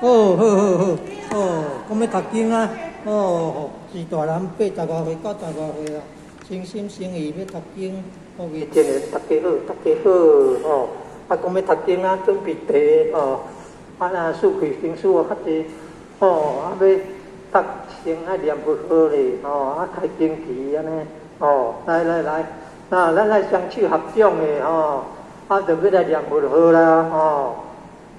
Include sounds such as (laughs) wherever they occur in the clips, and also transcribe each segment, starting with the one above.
哦，好好好，哦，讲要读经啊，哦，是大人八十外岁到十外岁啦，诚心诚意要读经，好个真诶，读几好，读几好，哦，啊，讲要读经啊，准备题，哦，啊，那数开经书啊，较济，哦，啊，要读先爱念佛好咧，哦，啊，开经题安尼，哦，来来来，那咱来双手合掌诶，哦，啊，就要来念佛好啦，哦。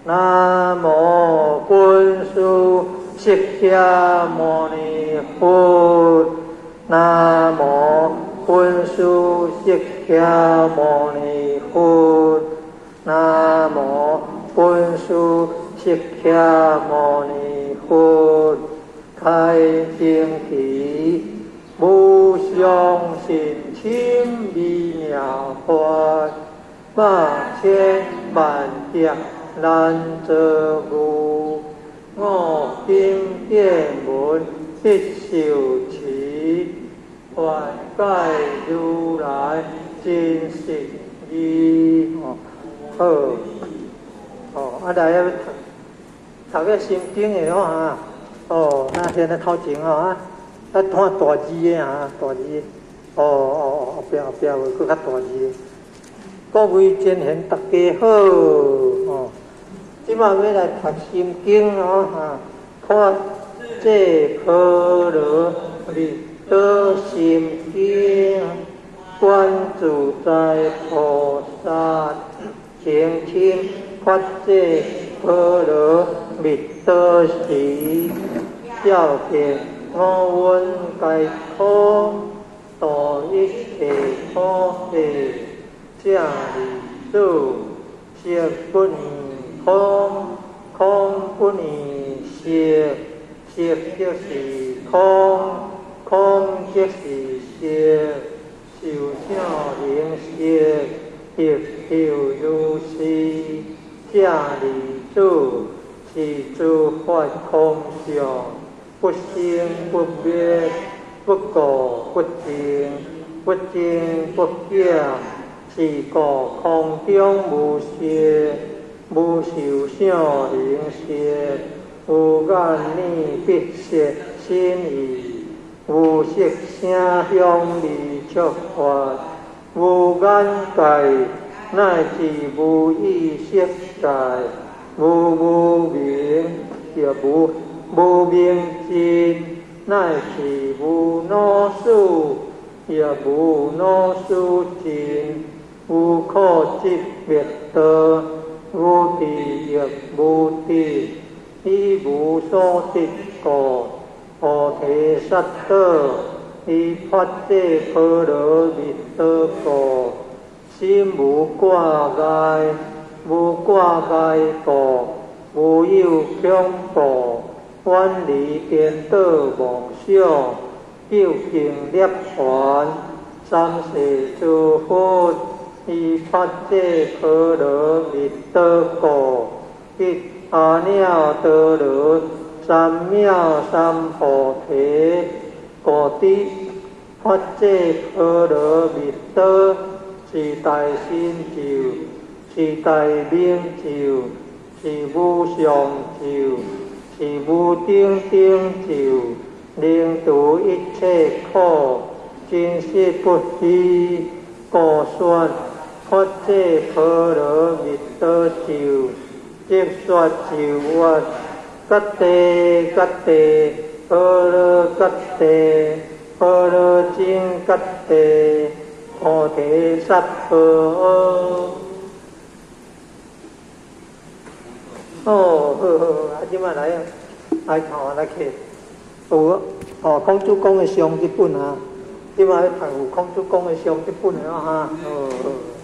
南无本师释迦牟尼佛，南无本师释迦牟尼佛，南无本师释迦牟尼佛，开经题，无上甚深微妙法，百千万劫。难遮无我经殿门必受持，还解如来真实义。哦，好，哦，啊，大家读个心经的哦哈，哦，那现在头前哦啊，啊看大字的啊，大字，哦哦哦，不要不要，搁较大字，各位真贤大家好，哦。即马要来读心经哦，哈！看这陀罗蜜多心经，观自在菩萨，前听发这陀罗蜜多时，照见我闻解脱，度一切苦厄，正理主，皆不念。空空不离色，色就是空，空即是色，受想行识，亦复如是。正理主是诸法空相，不生不灭，不垢不净，不净不减，是故空中无色。无受想行识，无眼耳鼻舌身意，无色声香味触法，无眼界，乃至无意识界，无无明，也无无明尽，乃至无脑数，也无脑数尽，无可执灭道。无地亦无地，以无所得故，菩提萨埵以发这波罗蜜多故，心无挂碍，无挂碍故，无有恐怖，远离颠倒妄想，究竟涅槃，三世诸佛。依法界陀罗蜜多故，一阿耨多罗三藐三菩提。故知法界陀罗蜜多是大心咒是大明咒，是无上咒是无顶顶咒，令度一切苦，真实不虚，故说。发这波罗蜜多咒，即说咒曰：揭谛揭谛，波罗揭谛，波罗僧揭谛，菩提萨婆诃。哦，好好好，啊，今嘛来啊，来看来看，有哦，空主讲的上一本啊，今嘛要读空主讲的上一本的啊哈，哦哦。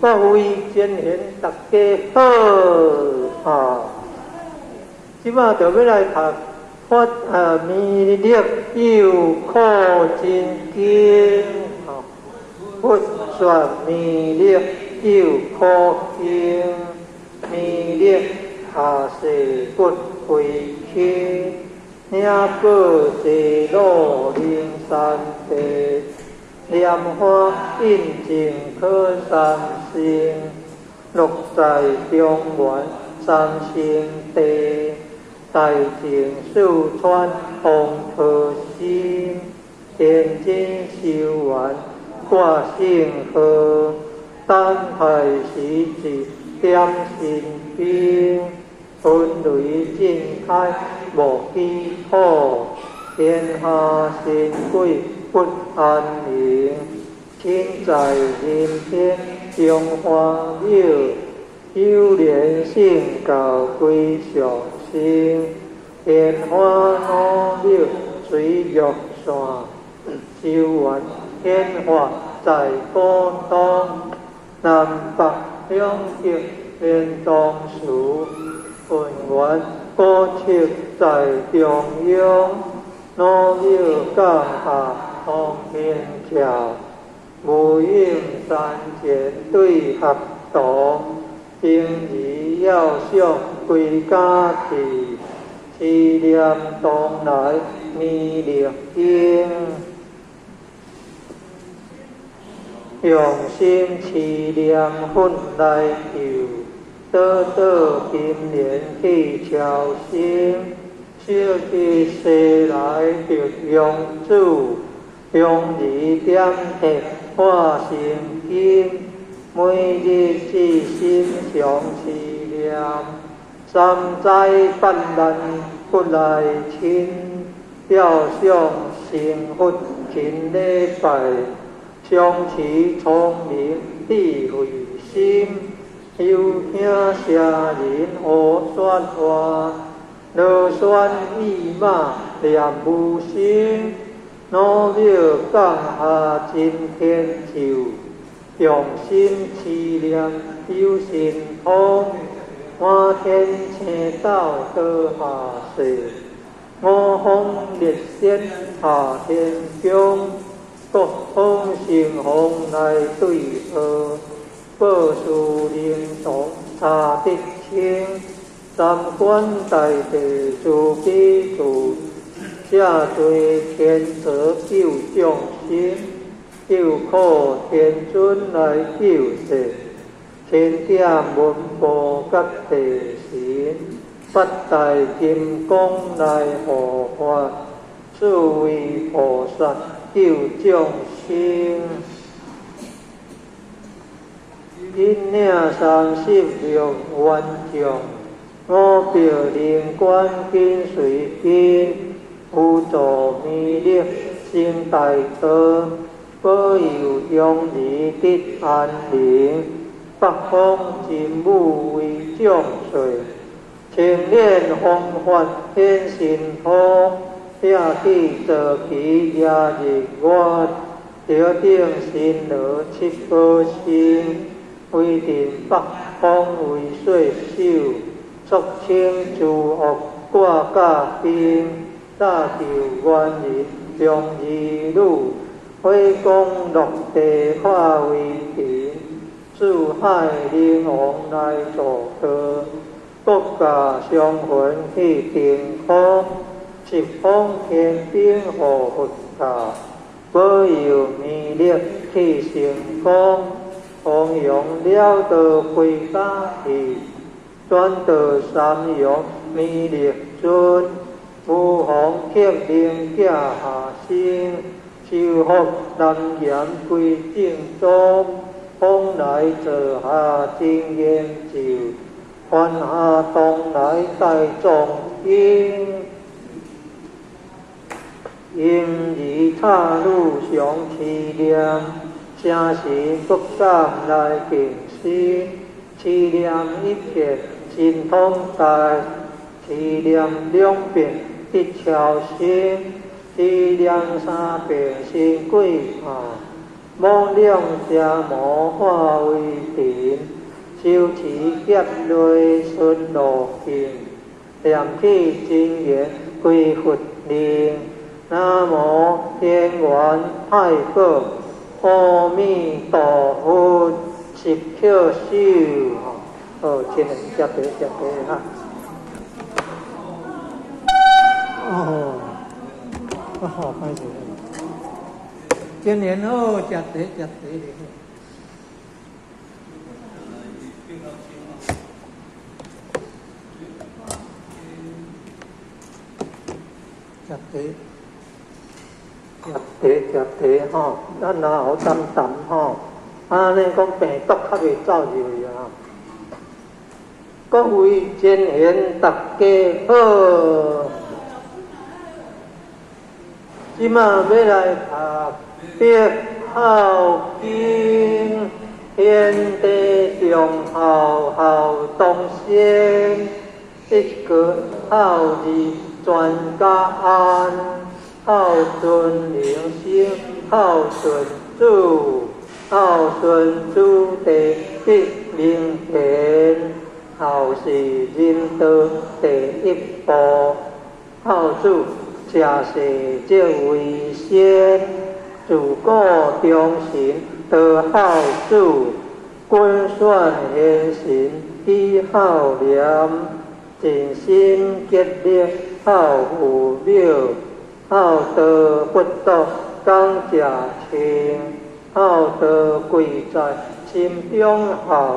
各位真贤大家好啊！即马就要来读发啊弥勒有苦真经啊，佛说弥勒有苦经，弥勒下世不回天，两个地落灵山地。莲花印证可三星，六在中原三星地，大净寿川红可心，天津修完挂姓贺，丹海喜子点心兵，春雷尽开无机可，天下神鬼不安宁，天在人天中华有。修炼性教归上心，莲花五柳水玉线，修完天华。在高东，南北两极连东树，文玩高铁在中央，五柳降下通天桥，无影山前对合道。今日要向归家去，思念东来弥勒经，用心思念本来求，得得今年去朝心，小弟世来得用主，用二点铁化成金。每日之心常思念，三灾泛滥不来亲，要想幸福勤礼拜，相持聪明智慧心，有兄舍人何算话？乐算意马念无心，努力降下今天就。用心思念有神通，满天星斗得下世，五方列仙下天宫，各方神风来对贺，报数灵通查得清，三观大地诸基础，下罪天泽救众生。救苦天尊来救世，天地文波各地神，八大金刚来护法，诸位菩萨救众生。因领三十六万众，五表灵官跟随经，辅助弥勒心大德。保佑永义的安宁，北方金母为将帅，青年风范天神通，下地坐骑压日月，头顶新罗七宝星，为定北方为岁寿，肃清诸恶挂甲兵，大救元人永义路。飞光落地化为平，四海灵王来作歌，国家相魂去定空，十方天兵护佛教，保佑弥勒去成功，弘扬了得回家去，转得三阳弥勒尊，五方天兵驾下生。修福南言归正宗，风来坐下正言照，换下东来大众因，因而踏路上凄念，正是不敢来敬心，凄念一片心痛在，凄念两边一条心。力量三变心鬼啊，莫量下魔化为定，修持劫内顺路径，念起真言归佛灵。南无天元太公，阿弥陀佛，十巧修。哦，今天接得接得哈。哦，好快些。今年哦，吃得吃得的。吃得，吃得，吃得吼，咱也好担心吼。安尼讲病毒较袂走入啊！各位前年，大家好。即马要来读《别好经》，天地中好好东先，一个好字全家安，孝顺良心，孝顺主，孝顺主地必明显。孝是人道第一步，孝主正是最为先。自古忠臣得孝主，君选贤臣以孝廉，尽心竭力孝父母，孝德不夺讲家亲，孝德贵在心中孝。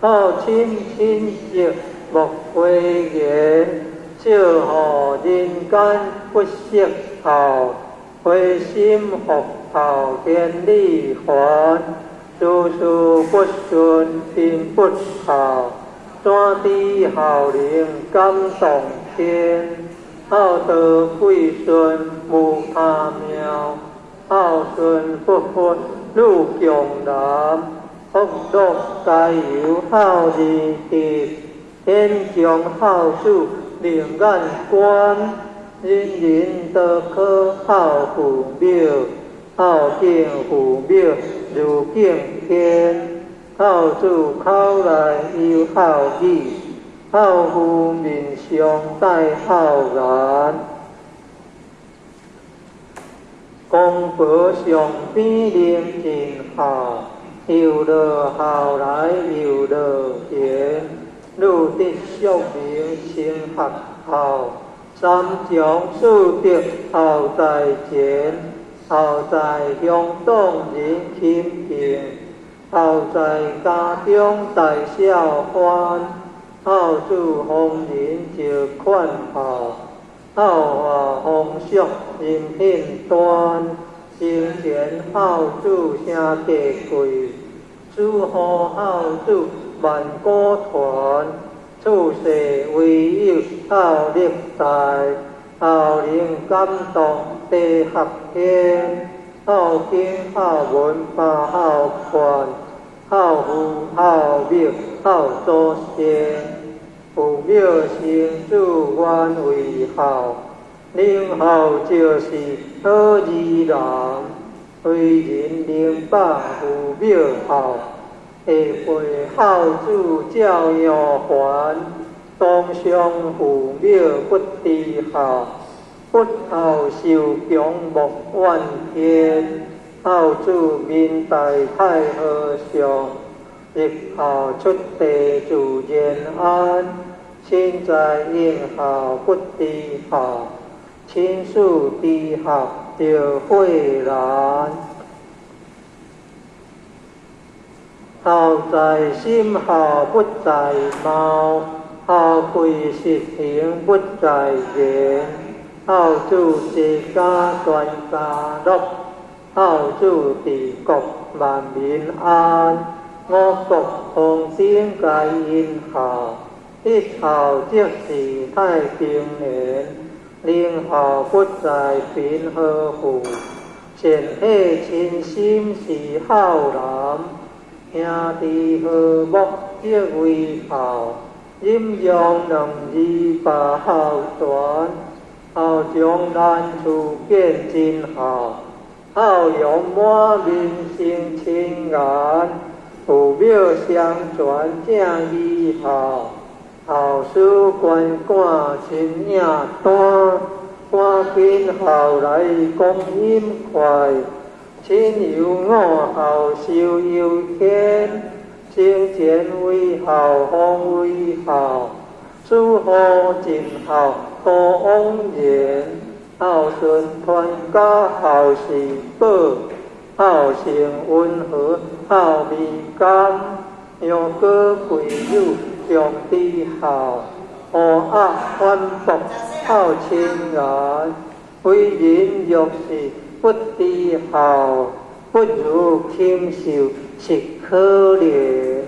好亲亲热莫讳言，少何人间不识好，回心福报天理还，处处不顺并不好，山地好灵感动天，好德贵顺无他妙，好顺不分入强难。福禄皆由孝义德，天将孝子令眼观，人人都可孝父母，孝敬父母如敬天。孝子口内有孝义，孝父面上带孝然。公婆上边灵尽好。有乐好来有乐言，入地修明心合好，三将四德好在前，好在乡东人亲平，好在家中大笑欢，好处逢人就款好，好话风俗人品端。生前孝子声地贵，死后孝子万古传。处世唯有孝力大，孝灵感动地合天。孝经孝文化孝传，孝父孝母孝祖先，父母生子愿为孝。灵后就是好义人，为人灵把父母孝，下辈孝子教育还，当上父母不知孝，不孝受强莫怨天，孝子面大太和尚，日后出地自然安，现在应孝不知孝。亲属低下就会难，好在心好不在貌，好贵实行不在言，好主自家全家乐，好主地国万民安，我国同心该因好，一好就是太平年。灵好不在平和府，前体亲心是孝男，兄弟和睦结为好，阴阳能义把孝传，孝将难处变真好，孝养满面生亲眼，父母相传正义好。后事关关亲也单，赶紧后来讲音快。亲有我后受有天，生前为后方为后，死后尽后多往言。孝顺传家孝是宝，孝性温和孝美感，又可贵有。上帝好，和阿欢福好亲人，为人若是不知孝，不如禽兽，是可怜。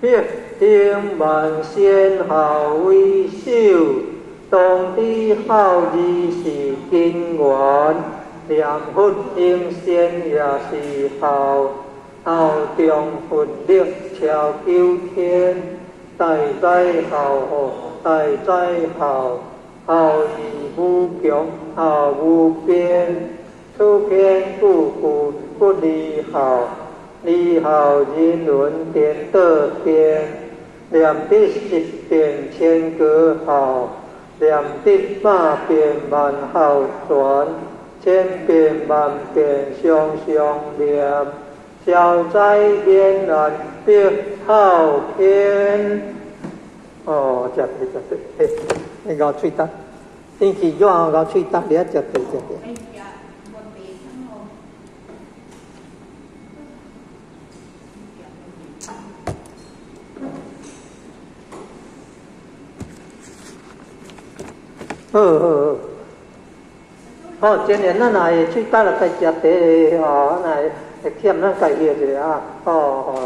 必定万先孝为首，当知孝义是根源，念佛应先也是孝，孝中奋力超九天，大哉孝学，大哉孝，孝义无穷，孝无边，处偏不故不离孝。你好，人伦天德天，念得十遍千个好，念得百遍万好传，千遍万遍相相念，消灾免难必好天。哦，食对食对，你咬喙得，天气热咬喙得，你一食对食对。好好好，今年咱来去带了该食茶哦，来会欠咱家己一个啊，哦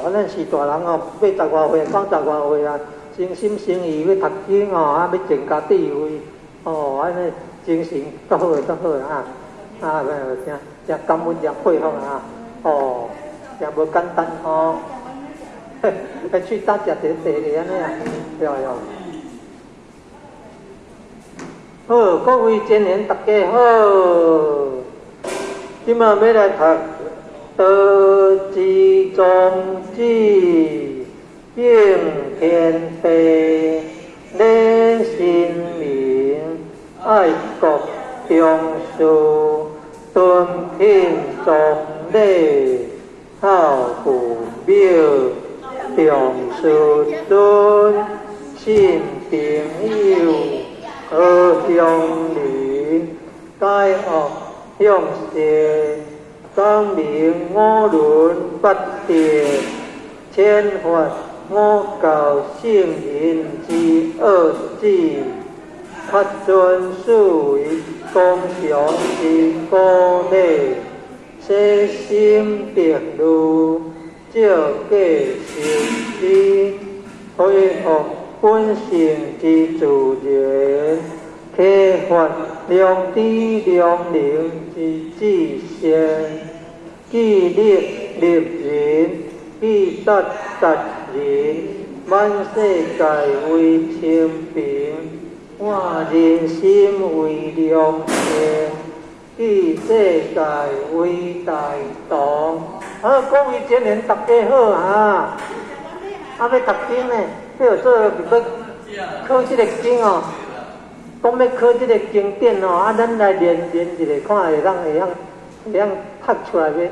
哦，咱是大人哦，八十外岁、九十外岁啊，诚心诚意要读经哦，啊，要增加智慧哦，安尼精神都好都好啊，啊，真真感恩真佩服啊，哦，真无简单哦，(laughs) 去带食茶茶的安尼啊，哟哟。好，各位青年大家好，今嘛要来读《德智忠志并天地》，礼心明，爱国忠恕，敦品忠礼，孝父母，重视尊，信朋友。二相邻，皆恶向善，光明五伦不变，千法我教圣人之二字，发尊属于公祥之高内，舍心别路，照假修心，配合。本性之自然，开发良知良能之自性，纪律立人，既达达人，万世界为清平，万人心为良善，既世界为大同。好，各位青年大家好啊！啊，要读经呢？要做要考这个经哦，讲要考这个经典哦，啊，咱来练练一下，看会当会当会当读出来未？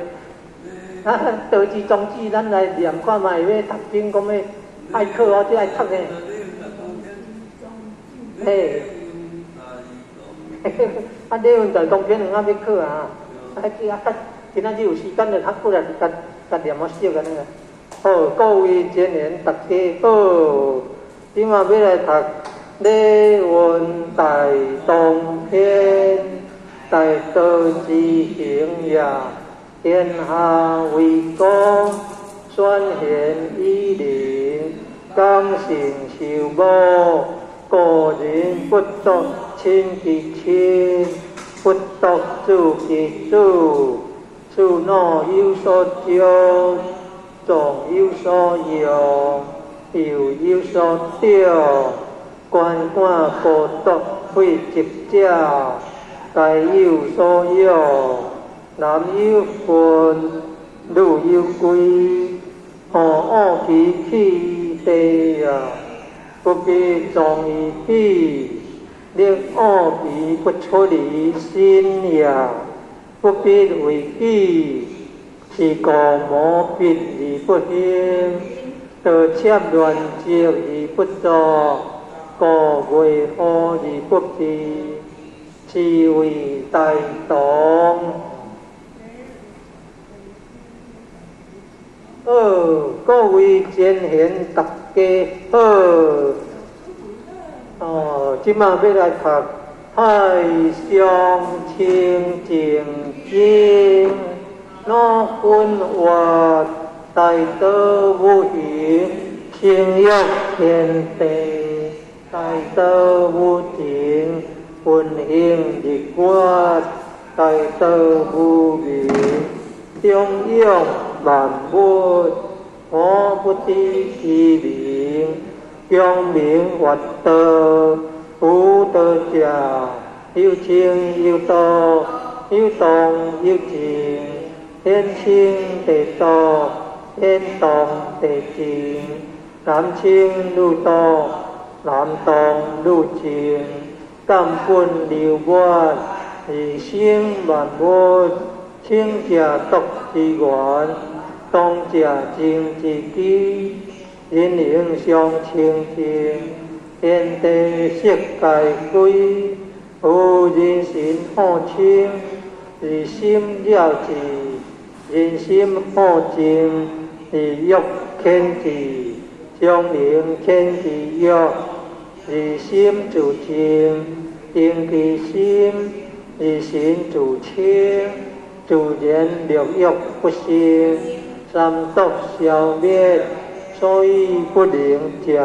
啊，道之宗旨，咱来念看卖，要读经讲要爱考哦，就爱读的。嘿，嘿嘿，啊，你问在当片两啊要考啊？啊，今啊，今今仔日有时间就读过来，甲甲念啊少个那个。好，各位青年大家好，今晚要来读《礼文大同篇》，大道之行也，天下为公，宣贤以灵，刚性修武，个人不独亲其亲，不独自其主，处内有所教。总有所用，又有所调，官官各独会执教，该有所用，男有分，女有归，何恶其气地呀？不必忠义比，令恶彼不出离心呀？不必为己。是故无必而不兴，得切乱接而不作，故为何而不知？是为大同。二各位贤贤大家好，哦，即马要来读《海上清净经》，那分话大道无形，清约天地，大道无情，分行日月，大道无明，中央万物，我不知其名。光明法道，福德教，有情有道，有动有静，天清地道，天动地静，南清如道，南动如静，根本流满，一心万物，清者独之源，当者净之基。人灵相清净，天地色界归，有人心好清，人心了智，人心好静，欲天地，将灵天地欲，人心自静，定其心，人心自清，自然六欲不生，三毒消灭。所以不能食，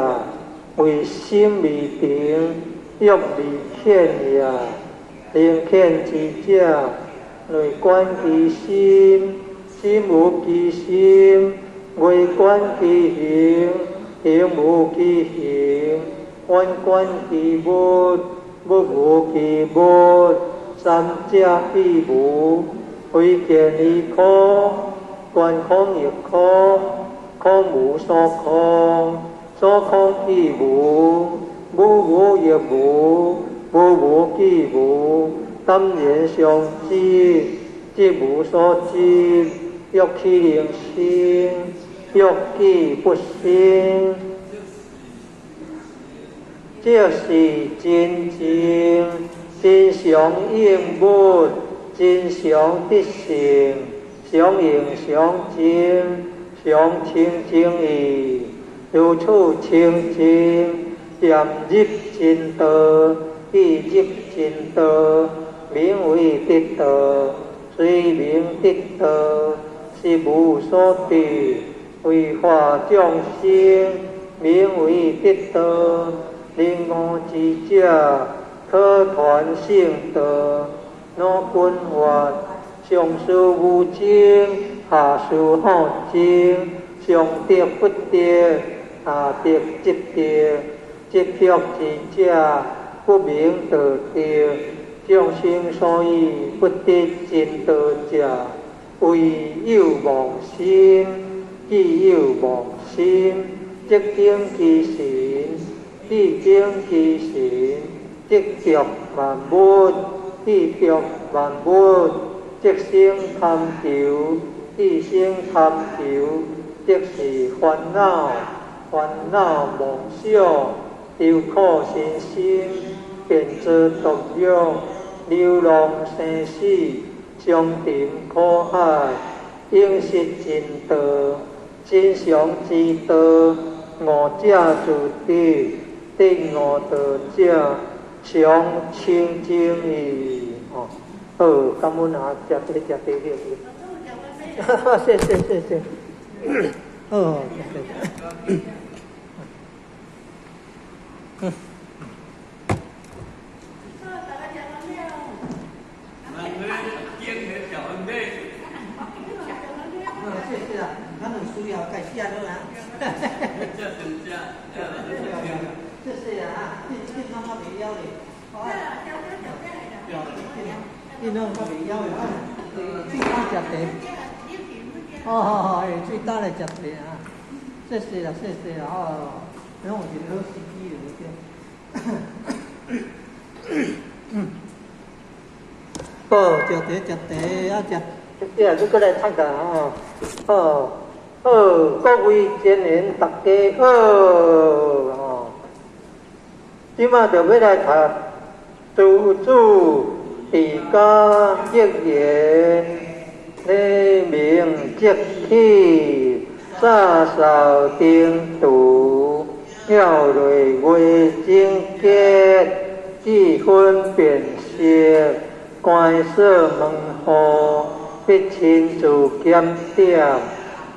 为心未定，欲未欠也。能欠之者，内观其心，心无其心；外观其行，行无其行；观观其物，物无其物。三者必无，非见离空，观空亦空。空无所空，所空亦无；无无亦无，无无即无。当然相知，即无所知。欲起灵心，欲其不心。这是真情，真相应物，真相得性，相应相真。相清净义，如处清净，渐入真道，必入真道，名为得道，虽名得道，是无所得，为化众生，名为得道，令我之者，可传圣道，若君法，上师无精。下殊好精，上德不德，下德即德，即德之者，不明道德，众生所以不得真道者，唯有妄心，既有妄心，即经其神，即经其神，即着万物，即着万物，即生贪求。一生贪求，即是烦恼；烦恼妄想，流苦心心，变作毒药，流浪生死，相沉苦海。应是真道，真相之道，我者自地，定我道者，常清净矣。哦，好，感恩啊，食地食地了。哈哈，谢谢谢谢。哦，谢谢。嗯。谢谢啊，他们需要感谢了啊。哈哈哈谢谢啊，谢谢啊，你你弄个肥腰的。好啊。你弄个肥腰的啊，最大只的。哦好好，最大的奖励啊！谢谢了，谢谢了哦。让我觉得司机有些，嗯，哦，食茶食茶啊，食，这啊，你过来唱歌啊！哦哦，各位前年大家好哦，今嘛就要来读祖祖地家一言。雷鸣即起，沙扫定度，鸟类为精结。几分辨识，观色问候，必亲自检点，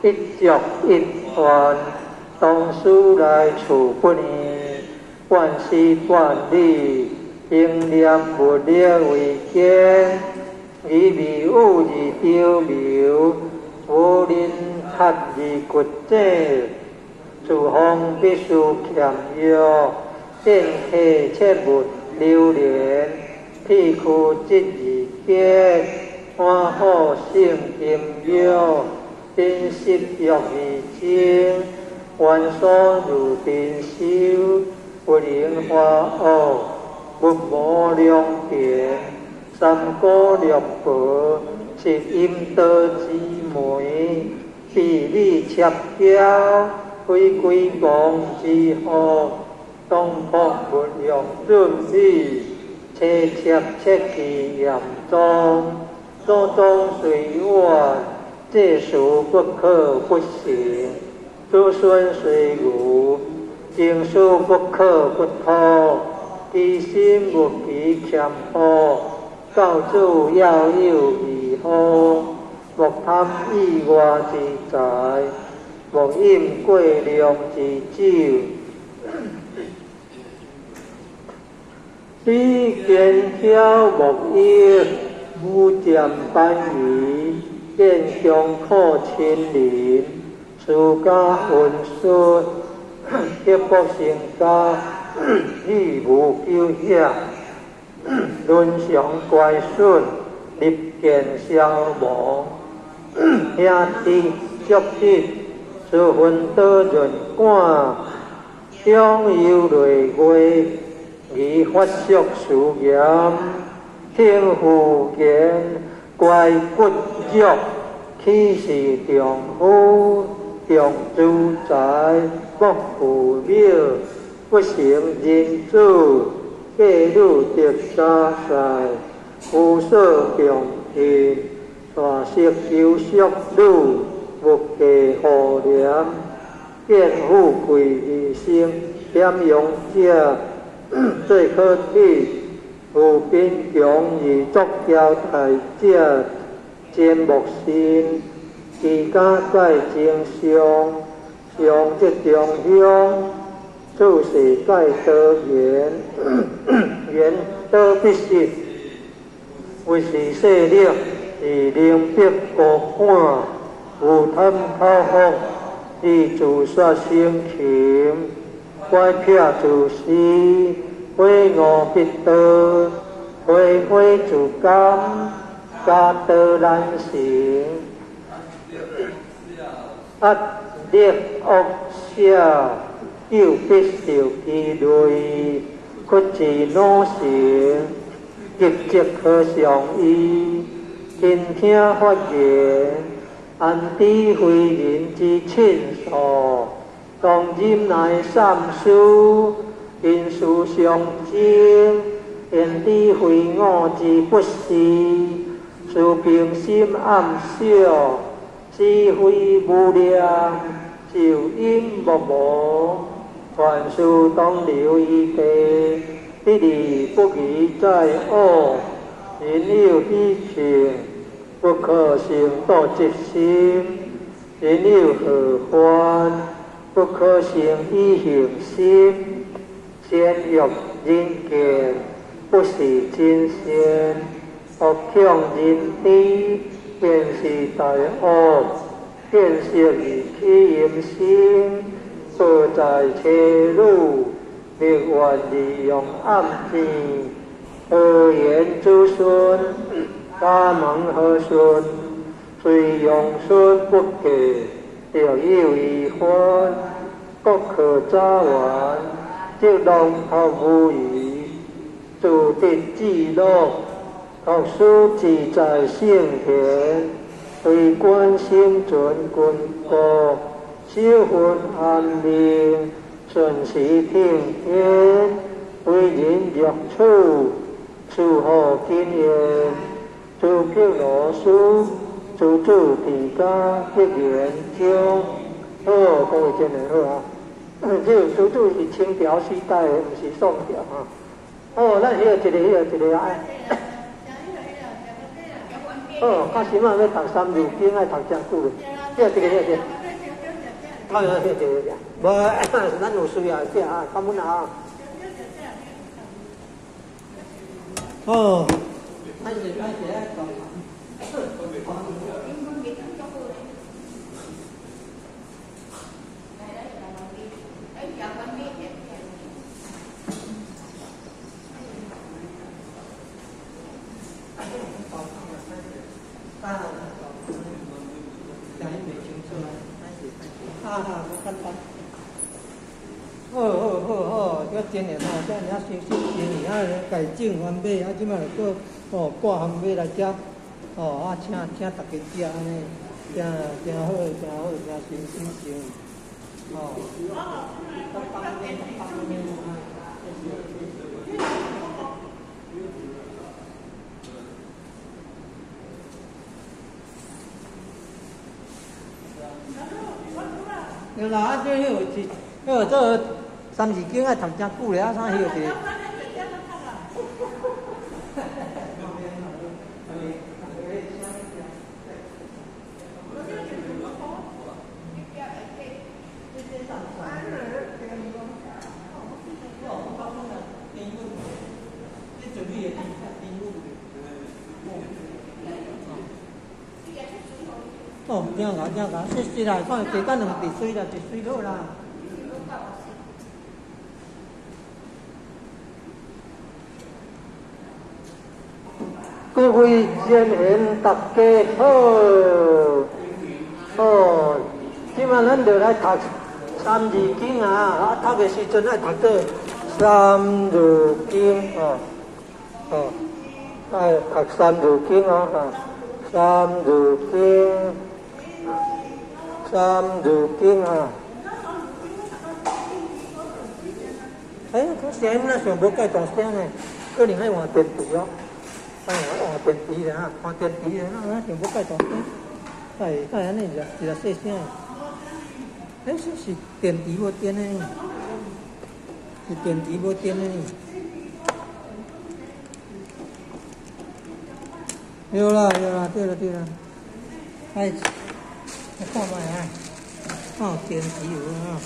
一足一环，当书来处不念，万事万理，因念佛力为坚，以迷雾而丢渺，无人察而骨折，诸方必须强弱，正气切勿留恋，辟苦即而坚，安好性心妙，真实欲而精，愿所如真修，不令化恶。佛母两殿，三姑六婆，是阴德之门，地理切交，回归光之后，东方不用准备，切切切去严重，中中随我，这属不可不行，诸孙随无，经书不可不通。其心不必强迫，告诸要有以后。莫贪意外之财，莫饮过量之酒。比见挑莫益，无见班语，见强可亲邻，自家分顺，贴福成家，义无救险，论上乖顺，立见消亡。兄弟足弟，自分多人管，相友累月，以发俗事言，听父言，乖骨肉，岂是丈夫重主宰，不负庙，不成人主，嫁女得家财，夫色重天。大色求色女，无计何廉，见富贵而生，俭用者最可耻。富贫穷而作交大者，见木心，其家在正上，上即中乡，处世在得缘，(coughs) 缘得必须，为是细了。是灵璧国看，有贪讨好，以自杀生情，乖撇自私，毁我必得，毁毁自甘，家得难行，压力恶笑，又必受其累，屈自努行，急即可上依。听听发言，安知非人之亲疏？当今乃三书，因书相争，言知非我之不是。事平心暗笑，是非无量，就因无无。凡事当留意地，一理不疑在恶。人有依情，不可行道即心；人有何欢，不可行依行心。先欲人见，不是真仙；恶强人低，便是大恶。见色以起淫心，不在切入，别愿利用暗地。何言诸孙，家门何孙？虽用孙不给，要有一欢，不可早晚，即龙头无语，注定记录，读书自在圣贤，为关心尊君国，小分安宁，顺时听天，为人若处。祝贺今年，祝福老师，祝祝大家一年中好，各位真年好啊！(coughs) 这祝祝是清朝时代，不是宋朝啊。哦，咱迄个一个迄个一个爱。(coughs) 哦，较起码要读三字经，爱读真久嘞。这个这个这个。哦，这个这个这个。无，咱有需要这啊，感恩啊。哦，开始开始爱读。啊，我看看。好好好好，要今年吼，这领新新新年啊，改正完毕，啊，即摆来过哦挂番麦来食，哦啊，请请大家食安尼，真真好真好，真新新新。哦。对啦，啊，这迄个是，迄个做三字经啊，读真久嘞，啊，啥许是。哦，这样个，这样个，是是啦，看加干两滴水啦，滴水好啦。各位先贤大家好，哦，今晚咱就来读《三字经》啊，啊，读的时阵来读这《三字经》哦，哦，哎，读《三字经》哦，《三字经》。三字经啊！哎，他声那上无介大声诶，可能爱换电池哦，哎，换电池的啊，换电池咧，那上无介大声，哎，哎，安尼就就细声。哎，是是电池无电诶，是电池无电呢。有啦有啦，对了对了，哎。看看啊，哦，电池有啊。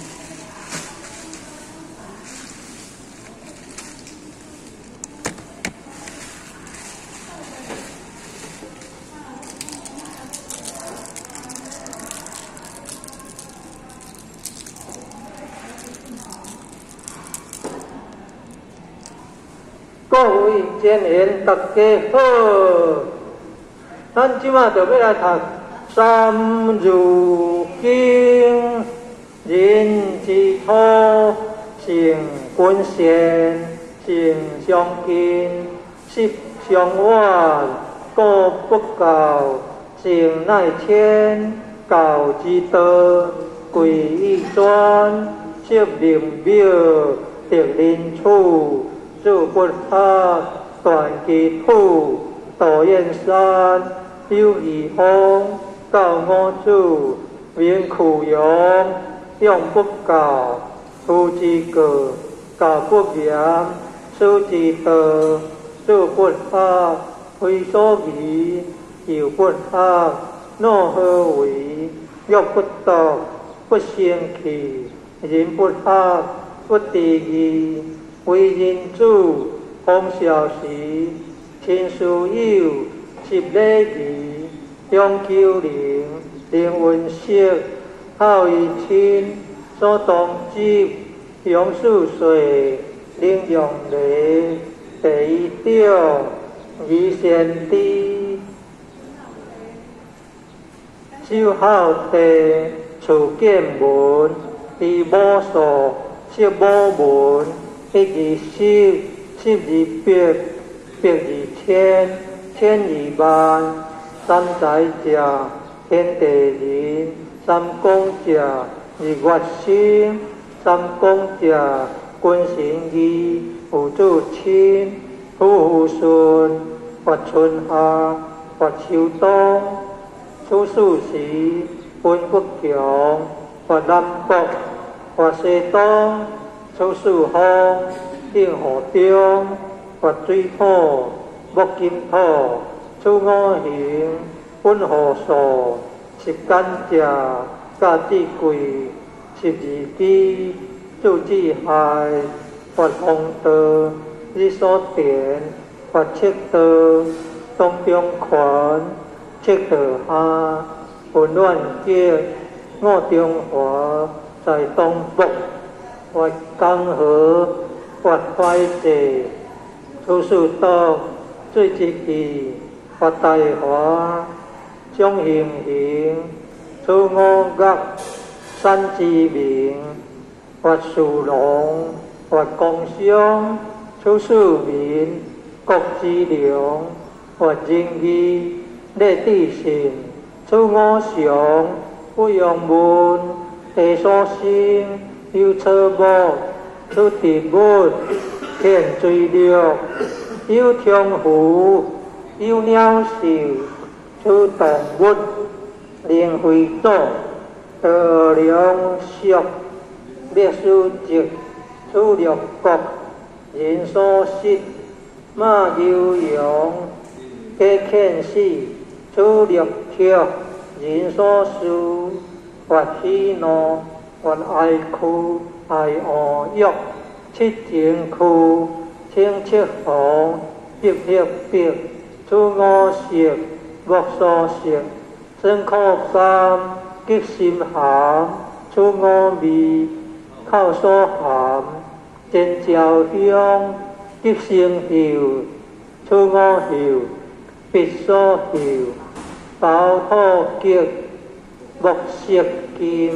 各位前贤大家好，咱今晚就要来读。三如经，人之初，性本善，性相近，习相远，故不教，性乃迁，教之道，贵以专，摄灵庙，得人处，助不他，断其土，道燕山，有义方。教我主，免苦用，用不教，出之过，教不严，出之道，做不好，非所宜，又不好，若何为？欲不道，不生气，人不好，不得意，为人主，方小时，亲属友，十礼仪。中求灵，灵文色，好一亲，所动机，杨树水，灵用雷，第一调，二先低，修好地，处见门，第五数，设五门，一二十，十二百，百二千，千二万。三才者，天地人；三公者，日月星；三公者，君臣义；父子亲，夫妇顺；发春夏，发秋冬；处事时，分北强；发南北，发西东；处事风，定河中；发水土、木金土、出五行、本护素、十干正、加智贵、十二支、助智海、佛风道、日所点、佛七道、东中权、七道下、混乱界、五中华在东北。佛江河，佛快济，出世道，最积极，佛大华，将行行，出五岳，三智明，佛树龙，佛共相，出世民，国之良，佛仁义，立地信，出五常，不用门，地所生。有车木，出地木，天水六，有天湖，有鸟兽，出动物，灵会座，得良寿，列书籍，出六国，人所识，马牛羊，皆见死，出六条，人所属，或喜怒。愿爱哭爱恶欲，七情苦，清七红，一一白，出五色，木所色，身苦三，吉心寒，初五味，口所含，真焦香，吉生 hiệu，出五 hiệu，必所喉，包土吉，木色金。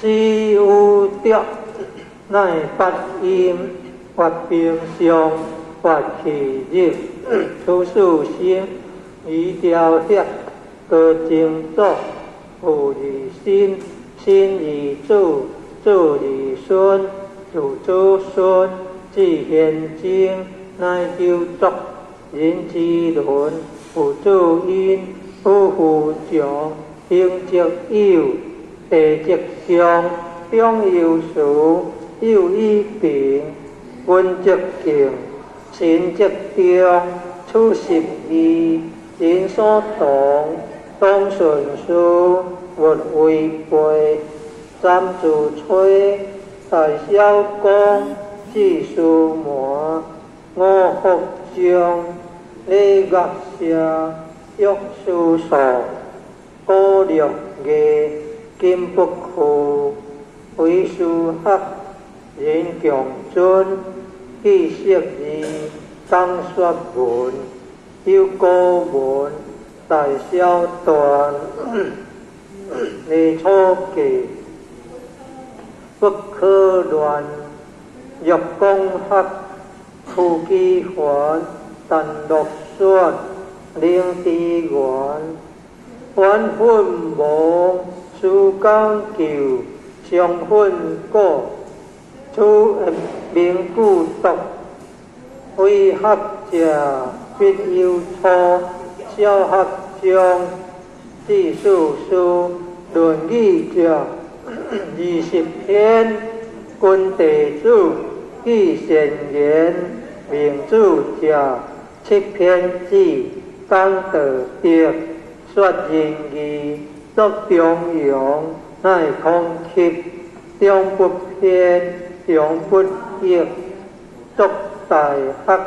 知有得，乃发音，发平常，发起日，出世心，以调协，各精作，父以心，心以主，主以孙，主主孙，智贤经，乃救作，人之伦，父主因，夫妇长，兄则友。地极上，中有数，有一平，君则敬，臣则中，出十二，人所同，当顺数，勿违背，三自吹，大小公，智数魔，五福将，礼乐下，欲书所，高六艺。金不苦，为书黑，人强尊，气色仪，当说文，有高文，大小段，你错记，不可乱，欲公克，苦机还，但落算，令地缘，还分梦。书讲求上分果，出名故读，非学者必有错。小学将记数书，论语者 (coughs) 二十篇，君地主记善言，明主者七篇记，讲德德，说仁义。作中庸，乃空气；中不偏，中不逆；作大学，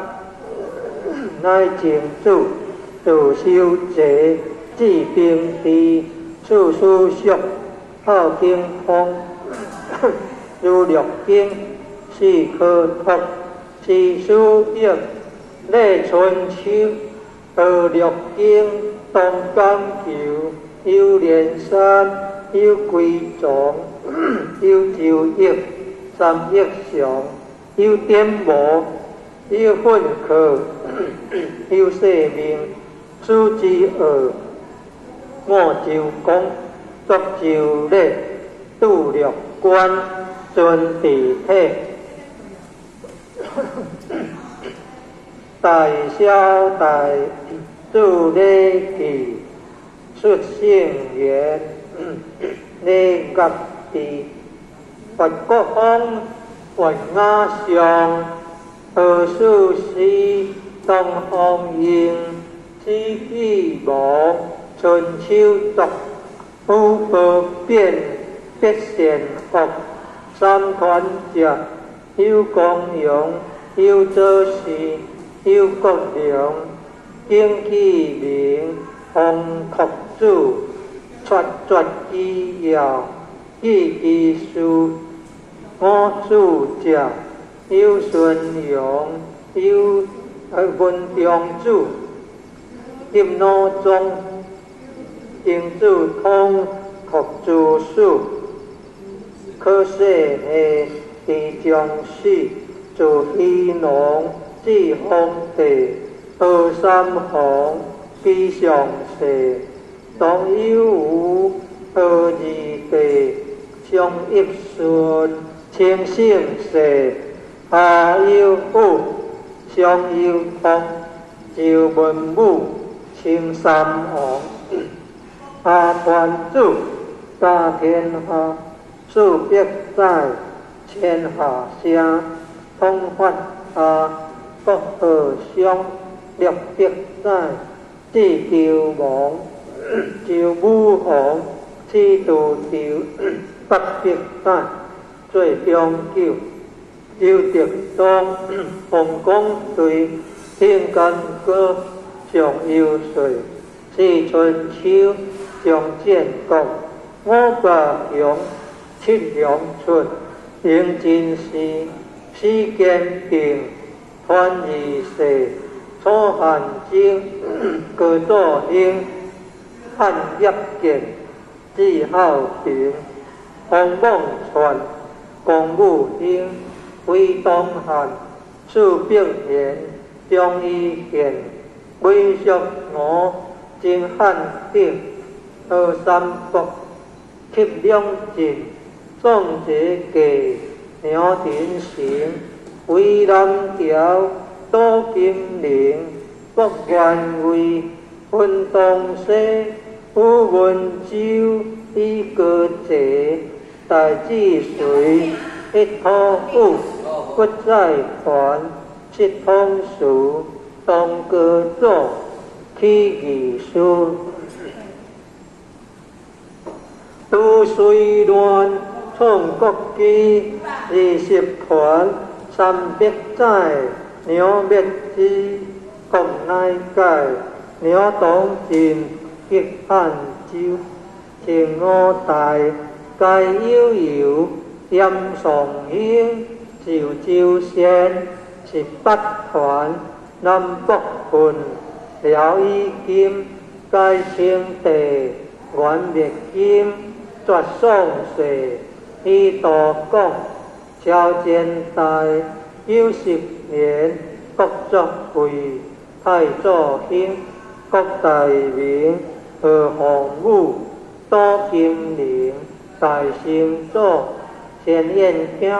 乃静主；自修者，治兵地；处书属，好经风；如六经，四科托；四书译，列春秋；二六经，东讲求。有连山，有归藏，有九义，三义上，有颠磨，有混合，有生命，书之二，我就讲，作就列，度六关，尊地体，(coughs) 大小大，助礼记。出性缘，(coughs) 你及地佛国方云雅上，何处是东方应？四季无，春秋读，五不变，必善恶。三团结，有功用，有做事，有国良，经其名，宏国主，传传之要，记其书。我主者有顺用，有文中主，金罗中，经主通国主书，可说的地将士，主一农，治荒地，二三行，必上世，当有无，二二地，相一顺。清性世，下有五，上有空，就文武，清三王，下观主，大天下，数百载，天下声，通法下，各和尚，六百载，地球王，就武王，七度朝，八百载。最终究，有德当奉公对天干戈上有岁，四春秋上建国，五百雄七两春，迎进时四间平，团二世楚汉经各作兴，汉业建至孝平，鸿蒙传。公武兴，为东汉，数并贤，忠义贤，威属我，经汉鼎，二三国，吸两晋，壮节计，鸟田行，为南朝，多金陵，国官位，分东西，吴文州，一个节。大智水，一托物，不在传，七通俗，东歌作，起义书。都水乱，创国基，二十团，三百载，鸟灭之，共乃改，鸟东晋，结汉州，天五代。该悠悠，音上兴，九州县十八团，南北分，辽以金，该清地，元灭金，绝宋世，一道讲，朝前代，有十年，国作贵，太祖兴，国大明，和洪武，多金陵。大圣祖，先验听，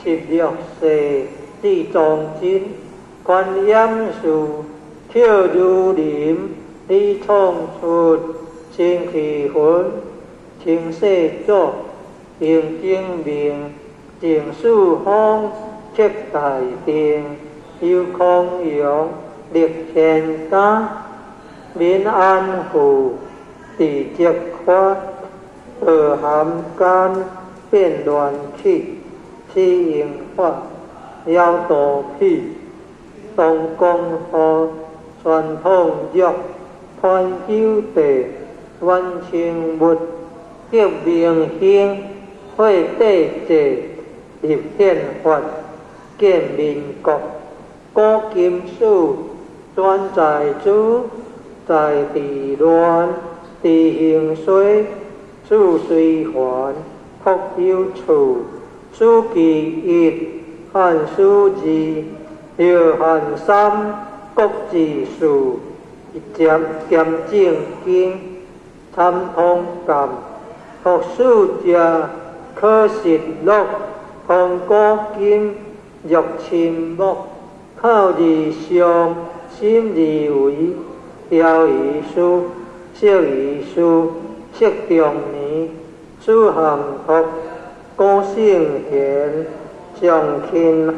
七六世至壮金，观音树，跳如林，李创出，清气魂，清世祖，应精明，定数方，接大定，有空阳，立天家，民安富，地积宽。二含间变暖气，四应化腰多气，东宫河传统药，传九地万清物，结明兴，会地者立宪法，建民国，古金属专在主，在地乱，地形衰。数虽还，复有处；数其一，汉书字，六汉三，国字数，兼兼正经，参通鉴，学书者可识录，通古今，欲亲目，靠字上，心字为，调遗书，识遗书。色中年，书含读，高圣贤，上天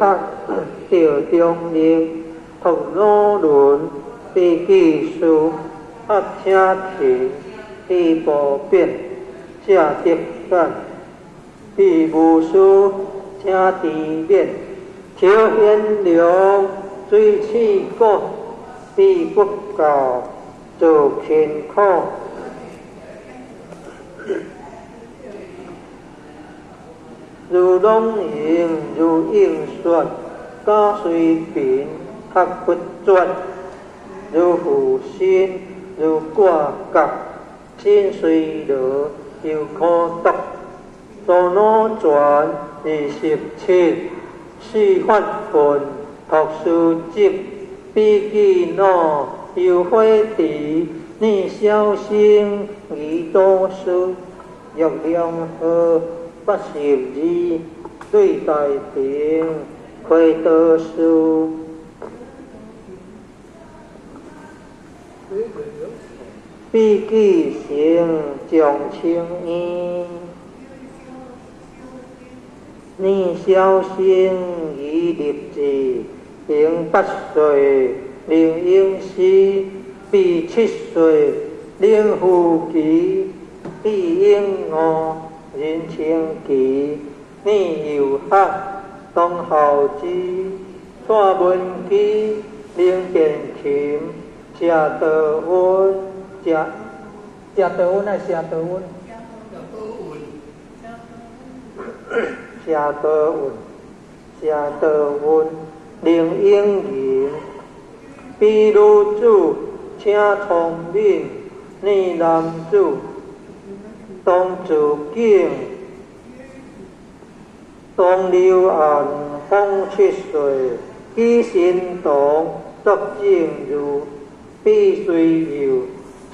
学调中立，读罗论必记书，合车题必步变，下德干必无书，请地面，调烟流，水气过，必不告，做勤苦。如龙形，如应雪，加水平，黑不转；如虎心，如挂角，心随流，又可得。多脑转，二十七，四法分，读书集，笔记脑，又会地，你小心，耳朵书，玉量好。八十二对大平，亏得书，笔记行讲清音，你小心以立志，行八岁令应诗，必七岁令夫吉，必应我。人情奇，你游客东好之，传文机，练电琴，吃德温，吃吃德温还是吃德温？吃德温，吃德温，练英语，比如主，请聪明，你男主。当自景，东流岸风七岁，起心动作静如，碧水游，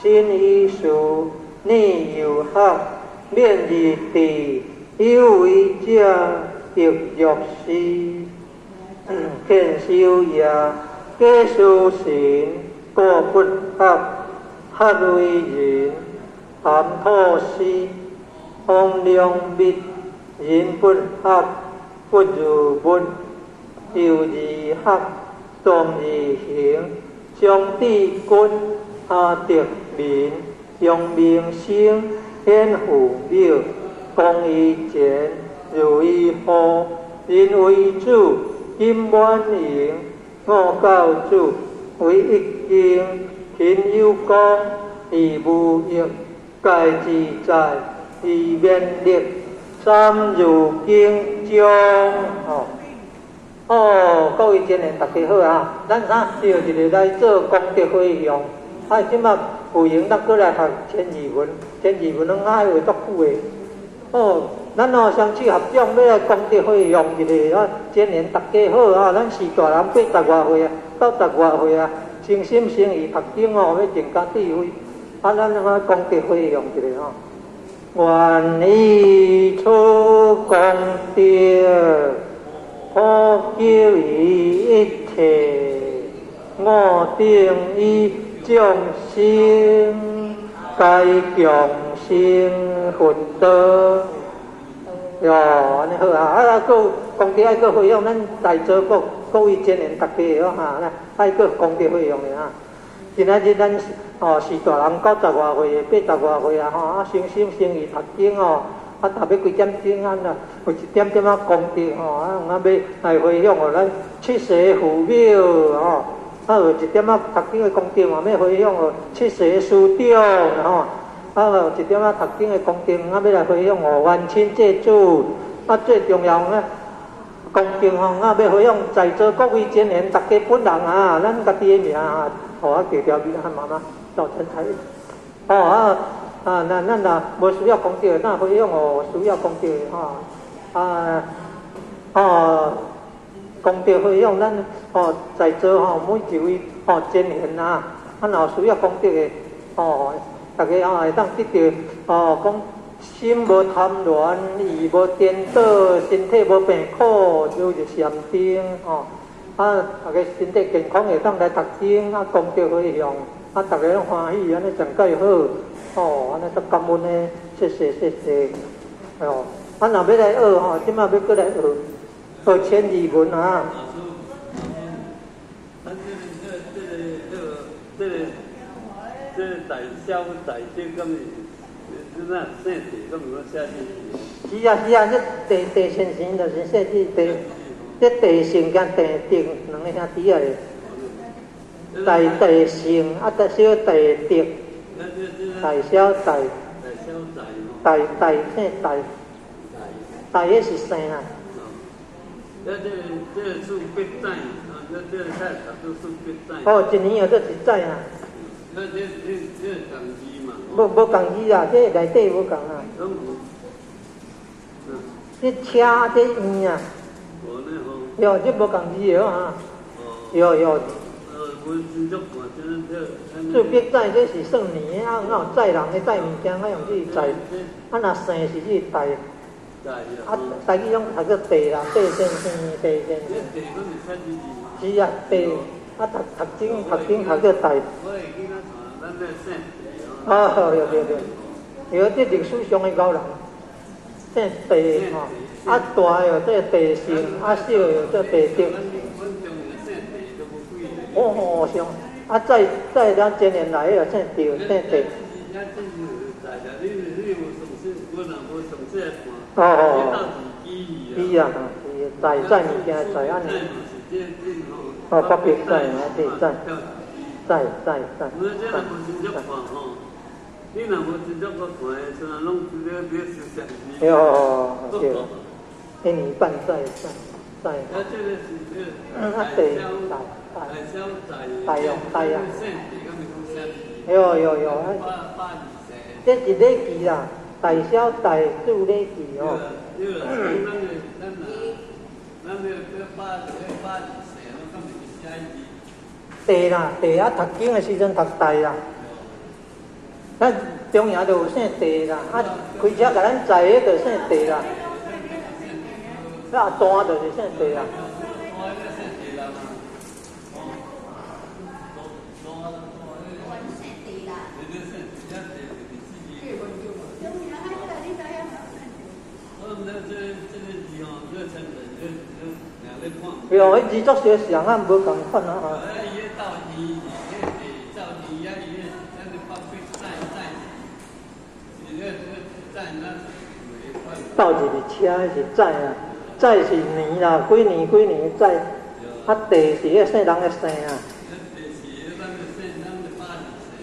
心意书，你游客免日地，有为者得若是，天修也，皆修行，过不合，合为人。谈吐诗，风凉密，人不合，不如文。又而合，动而行，将帝君下德民，用名声显父庙，公以前，如以后，人为主，金满盈，我教主为一经，勤有功而无益。盖自在，以免力，三如经中。哦，哦，各位前人大家好啊！咱啥又一个来做功德费用？啊，即马有闲咱过来学千字文，千字文拢爱会足久诶。哦，咱哦相处合掌要来功德费用一个啊！前年大家好啊！咱是大人八十外岁啊，到十外岁啊，诚心诚意读经哦，要增加智慧。啊，咱那个功德费用一个吼，愿以出功德，普救于一切，我定以众生该众生福德。哟，安尼好啊！啊，个功德爱个费用，咱在座各各位前人大家哦哈，爱个功德费用的哈。今仔日咱哦是大人九十外岁、八十外岁啊吼，啊生心生意读经哦，啊特别几点钟啊，有一点点啊功德吼，啊啊要来回向哦咱七世父母吼，啊有一点啊读经的功德嘛，要回向哦七世师长吼，啊有一点啊读经的功德，啊要来回向哦万亲祭祖，啊最重要呢功德吼，啊要回向在座各位前人大家本人啊，咱家己的名啊。哦，啊，给条鱼汉妈妈造成财。哦啊啊，那那那无需要功德，那可以用哦，需要功德哈啊哦，功德可以用咱哦在座吼每一位哦真贤啊，啊若需要功德的哦，大家啊会当得到哦讲心无贪恋，意无颠倒，身体无病苦，就是禅定哦。啊，大家身体健康会当来读经，啊，功德可以用，啊，大家拢欢喜，安尼真介好，哦，安尼都感恩呢，谢谢谢谢，哦，啊，若要来学吼，即嘛要过来学，学千字文啊。啊，这个这个这个这个这个大小大小咁是，你那姓氏咁如果写字？是啊是啊，这地地先生就是说这地，这地性跟地定两个兄弟啊。大地性啊，大小大定，大小大，大大姓大，大也是生啊。这这这数笔仔，啊，这这太少，都数笔仔。哦，一年有这一仔啊。那这这这共字嘛？无无共字啊，这内底无共啊。这车这圆啊。哦，那好。有这无共字有啊。有有。呃，我真足看，真这。数笔仔这是算年啊，那载人的载物件，我用去载。啊，那生是这载。啊，大家用读个地啦，地先生，地先生。是啊，地啊，读读经，读经读个地。啊，对对对，有这历史上的高人，姓地吼，啊大有这地姓，啊小有这地德。哦哦，像啊再再两千年来又姓赵，姓地。哦哦，伊啊，伊在在物件在安尼，哦，特别在啊，对在，在在在。我这个无真足看吼，你若无真足个看，像啊拢直接别收钱。哦，对，一年半载在在。啊，这个是这个，啊对，大大大大用大用。有有有，这是礼记啦。大小大数礼记哦。地啦，地啊，读经的时阵读大啦。咱中央就有姓地啦，啊，开车甲咱载的就姓地啦。啊，单就是姓地啦。有，伊做学上啊，无共款啊。倒一个车是载啊，载是年啦，几年几年再，啊地是个姓人的姓啊。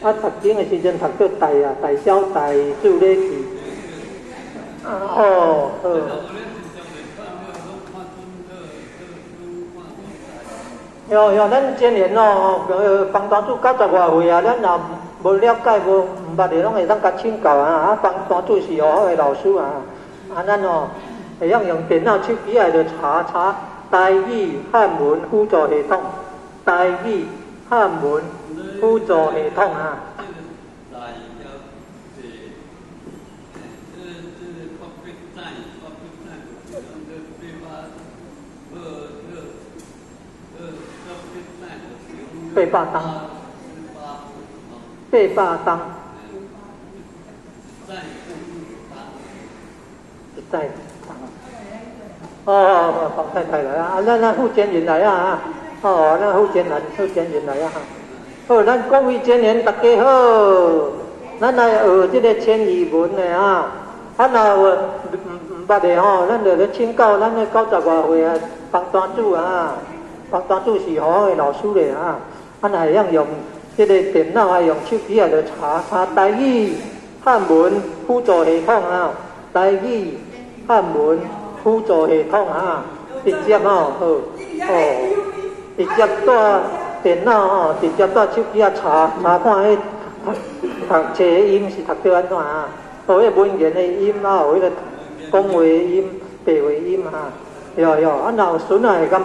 啊，读经的时阵读到大啊，大小大数礼记。哦，好。哟哟，咱今年哦，呃，帮单主九十外岁啊，咱也无了解无毋捌的，拢会当甲请教啊。啊，帮单主是好的老师啊，啊，咱哦会用用电脑手机来着查查台语汉文辅助系统，台语汉文辅助系统啊。八百当，八百当，在哦哦哦，太太来啊！啊，咱咱福建人来啊！哦，咱福建人，福建人来啊！好，咱各位前人大家好，咱来学这个千字文的啊！啊，若有唔唔捌的吼，咱就咧请教咱个九十外岁啊，帮单主啊，帮单主是好的老师咧啊！啊，那样用这个电脑啊，用手机啊，来查查台语汉文辅助系统啊，台语汉文辅助系统啊，直接哦，好哦，直接带电脑哦，直接带手机啊查查看迄读读册音是读到安怎啊？哦，迄文言的音啊，有迄个讲话音、白话音啊，有有，啊，若有孙啊会咁，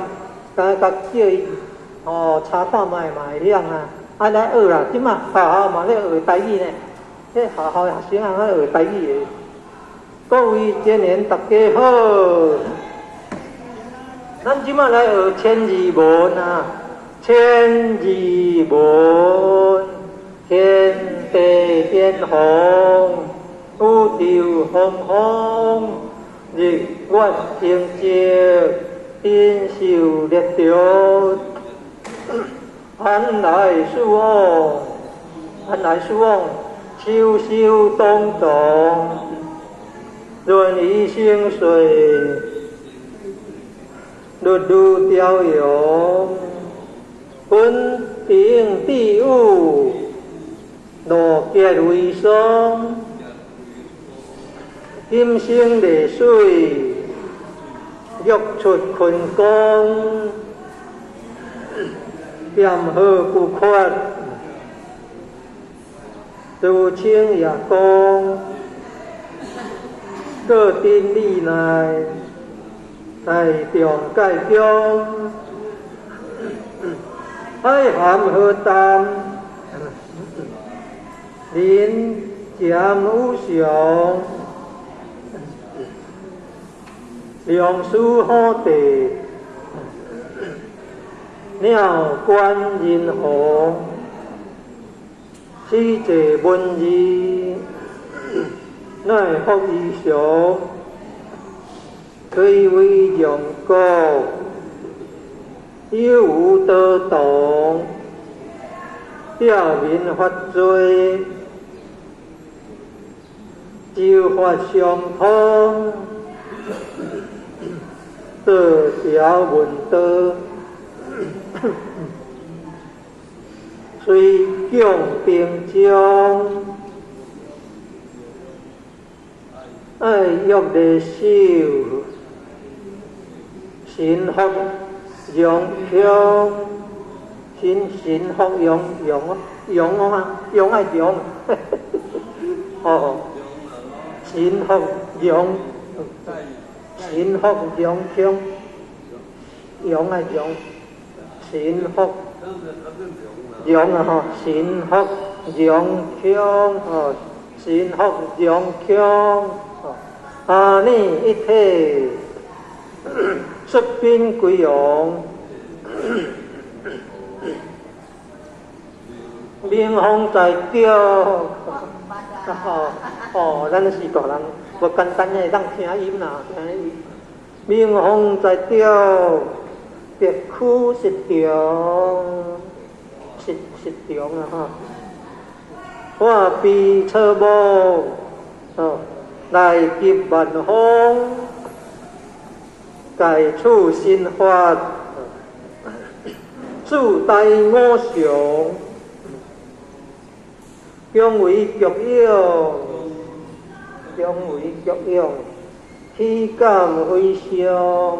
甲甲叫伊。哦，查看卖卖样啊，啊来学啦，即嘛好好嘛咧学台语呢，即好好学生啊咧学台语的。各位青年大家好，咱即嘛来学千字文啊，千字文，天地变红，宇宙风风，日月星星。天受列着，安来树翁，安来树翁，秋收冬种，润衣生水，日日调用，稳定地物，罗结为霜，金星丽水。玉出群光，点好古宽，如清夜光，各丁里内，大中介中，海涵河淡，林江无上。梁书好地，鸟观人河，四者文字，乃福衣裳，推为阳国，有无得动，吊民发罪，就法相通。得条文德，虽强兵将，爱欲的手，心福勇强，心心福勇勇勇啊勇啊勇，哦，心福勇。幸福永强，永啊永，幸福永啊，幸福永强吼，幸福永强吼，啊你一体出兵归勇，(coughs) 民风在调，哦哦，咱是大人。我简单诶，当听音啦，听音。明风在调，别区是调，是是调啊哈。我比车无，哦，来接万风，改处新法，自带我上，将为脚要。将为作用，体感非常，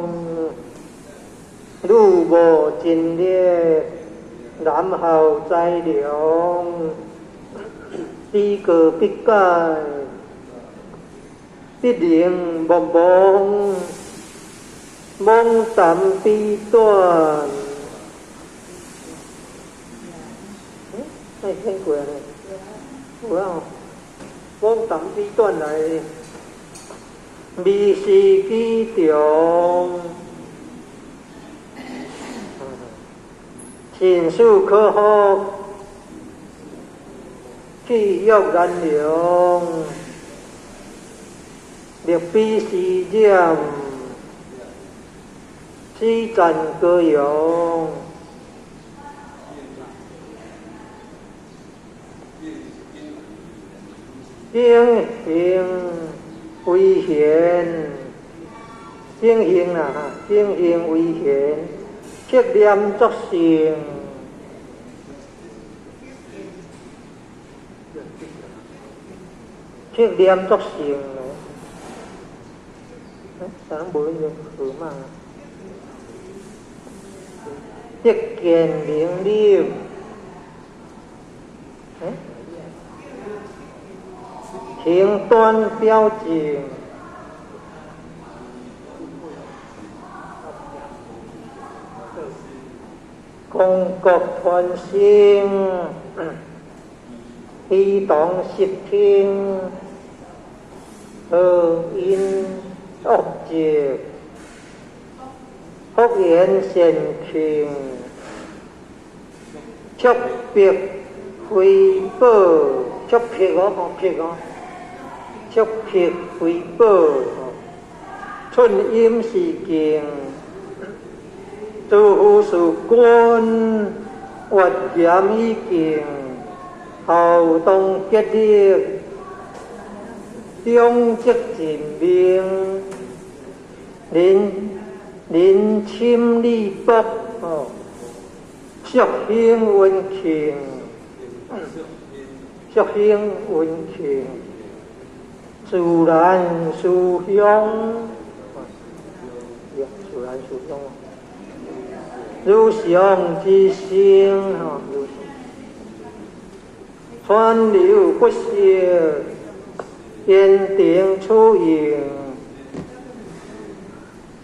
如无尽力，然后再量，(coughs) 知个必改，必灵茫茫，梦淡必断。嗯，那听过了，有啊。往当地段来，未是机中，情绪可好，气欲燃凉，力比时减，气战各用。经行危险，经行啊，经行为贤，切念作性，切念作性。哎，咱不用说嘛，切见明了，哎。评端标警，公国团心，一动视听，和音恶节，福言善听，出别回报，出别我好别我。足撇回报，春阴是镜，诸事官屈严已经，后动结力，忠直尽明，临临亲礼薄哦，孝兴温情，孝兴温情，自然书香，自然书香。如上之心，哈，川流不息，坚定出营，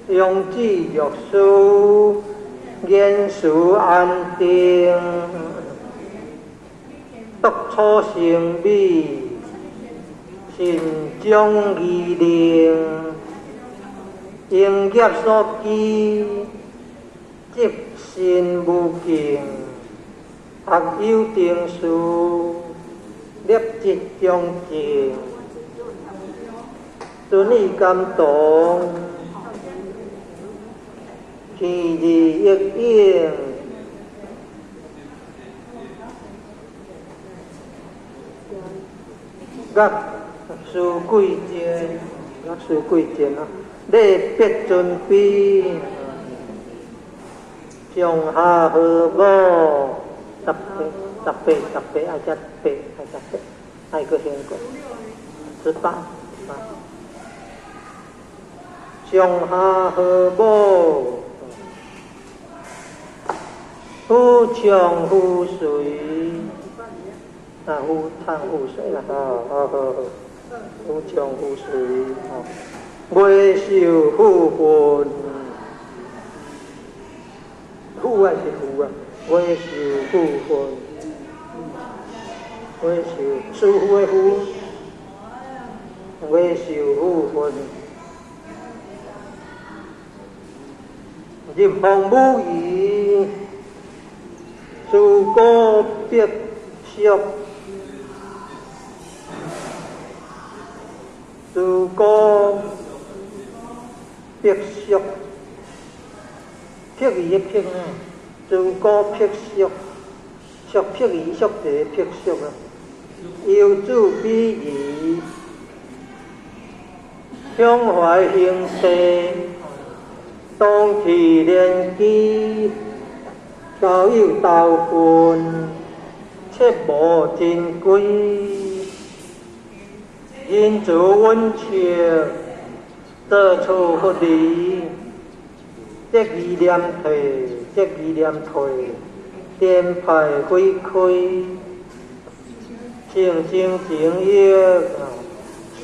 用智约束，严肃安定，独处成美，心中意灵，应业所记，即。心无尽，学有定数，立即中静，顺理感动，其利益应，各事贵贱，各事贵贱啊，礼别准备。上下和睦，十八十八十八爱十八爱十八爱个先过，十八啊，上下和睦，互强互随，啊互汤互水啦，啊啊啊，互强互随，啊，未受互分。富啊是富啊，未受富分，我也是舒服的。富，我也是富分。任风无语，诸葛必笑，诸葛必笑。辟一辟呢，诸葛辟宿，宿辟一宿地辟宿啊。游子比夷，胸怀形势，当其连机，交友道分，切无珍贵，因主温情，得处不离。这意念退，这意念退，颠派回开，清清静业，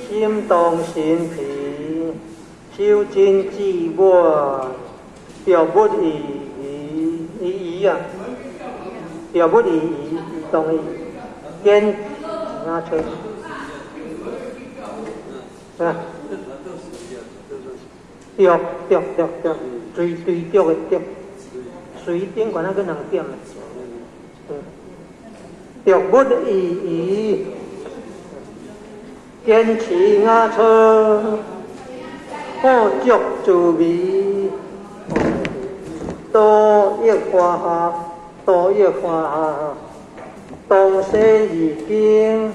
心动心脾，修真自我，表不异异异啊，表不异异动意，坚拿出，啊，掉掉掉掉。随随着的着，随顶管那个两点的，嗯，着不的意义，坚持牙车，好足助味，多一花下，多一花下，东西已经，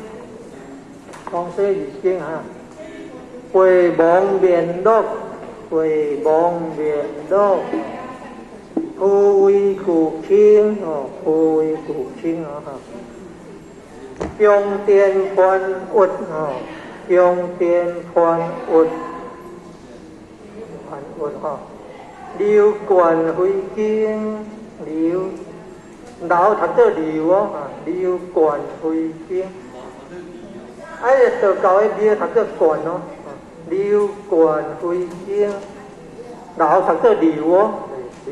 东西已经哈，回望面落。为望面都，富为古清哦，富为古清啊哈，中殿宽物哦，中殿宽物，宽物哈，流冠回京，流，老读做流哦啊，流冠回京，哎，到高一边读做冠哦。流冠飞经，老读做流哦，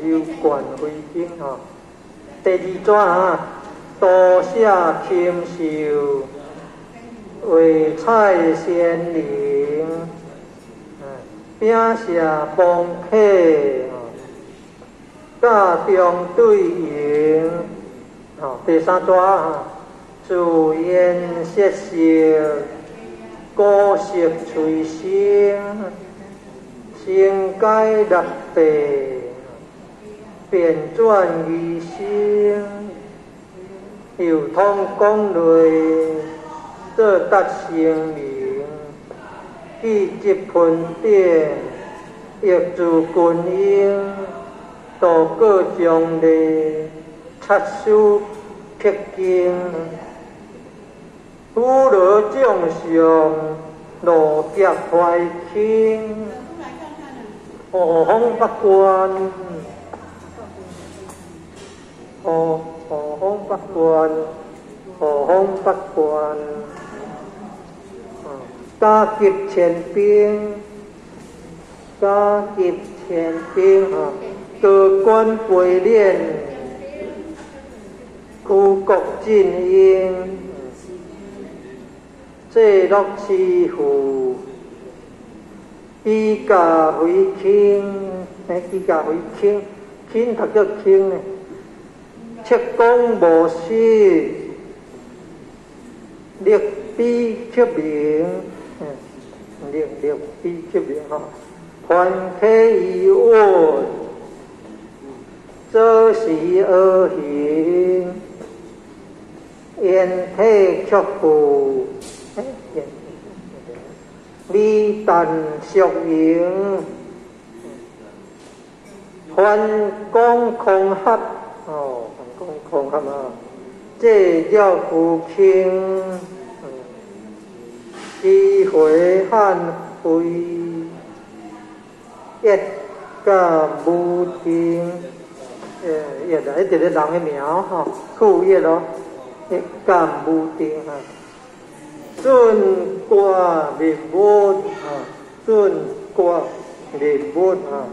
流冠飞经哦。第二段啊，多谢天寿，为蔡仙灵，并下风客哦，家中对应。第三段啊，祝愿谢谢。高色随心，心解立地，变转于心，又通讲类，做达成名，记一盆典，亦自观音，度过将来，插书辟经，普罗众生，路劫怀轻，何风不观。何何风不观，何风不观。家劫前兵，家劫前兵啊，各官陪练，苦国尽英，这落欺负，依家为轻，哎，依家为轻，轻读叫轻呢。七公无私，立碑刻名，立立碑刻名哈，团体以恶，做事而行，言体却富，礼淡俗营，还讲空合哦。空空嘛，这叫福清，机会汉会，一个无听，呃，也来一个人的名哈，酷业咯，一个无听哈，尊挂立物啊，尊挂立物啊，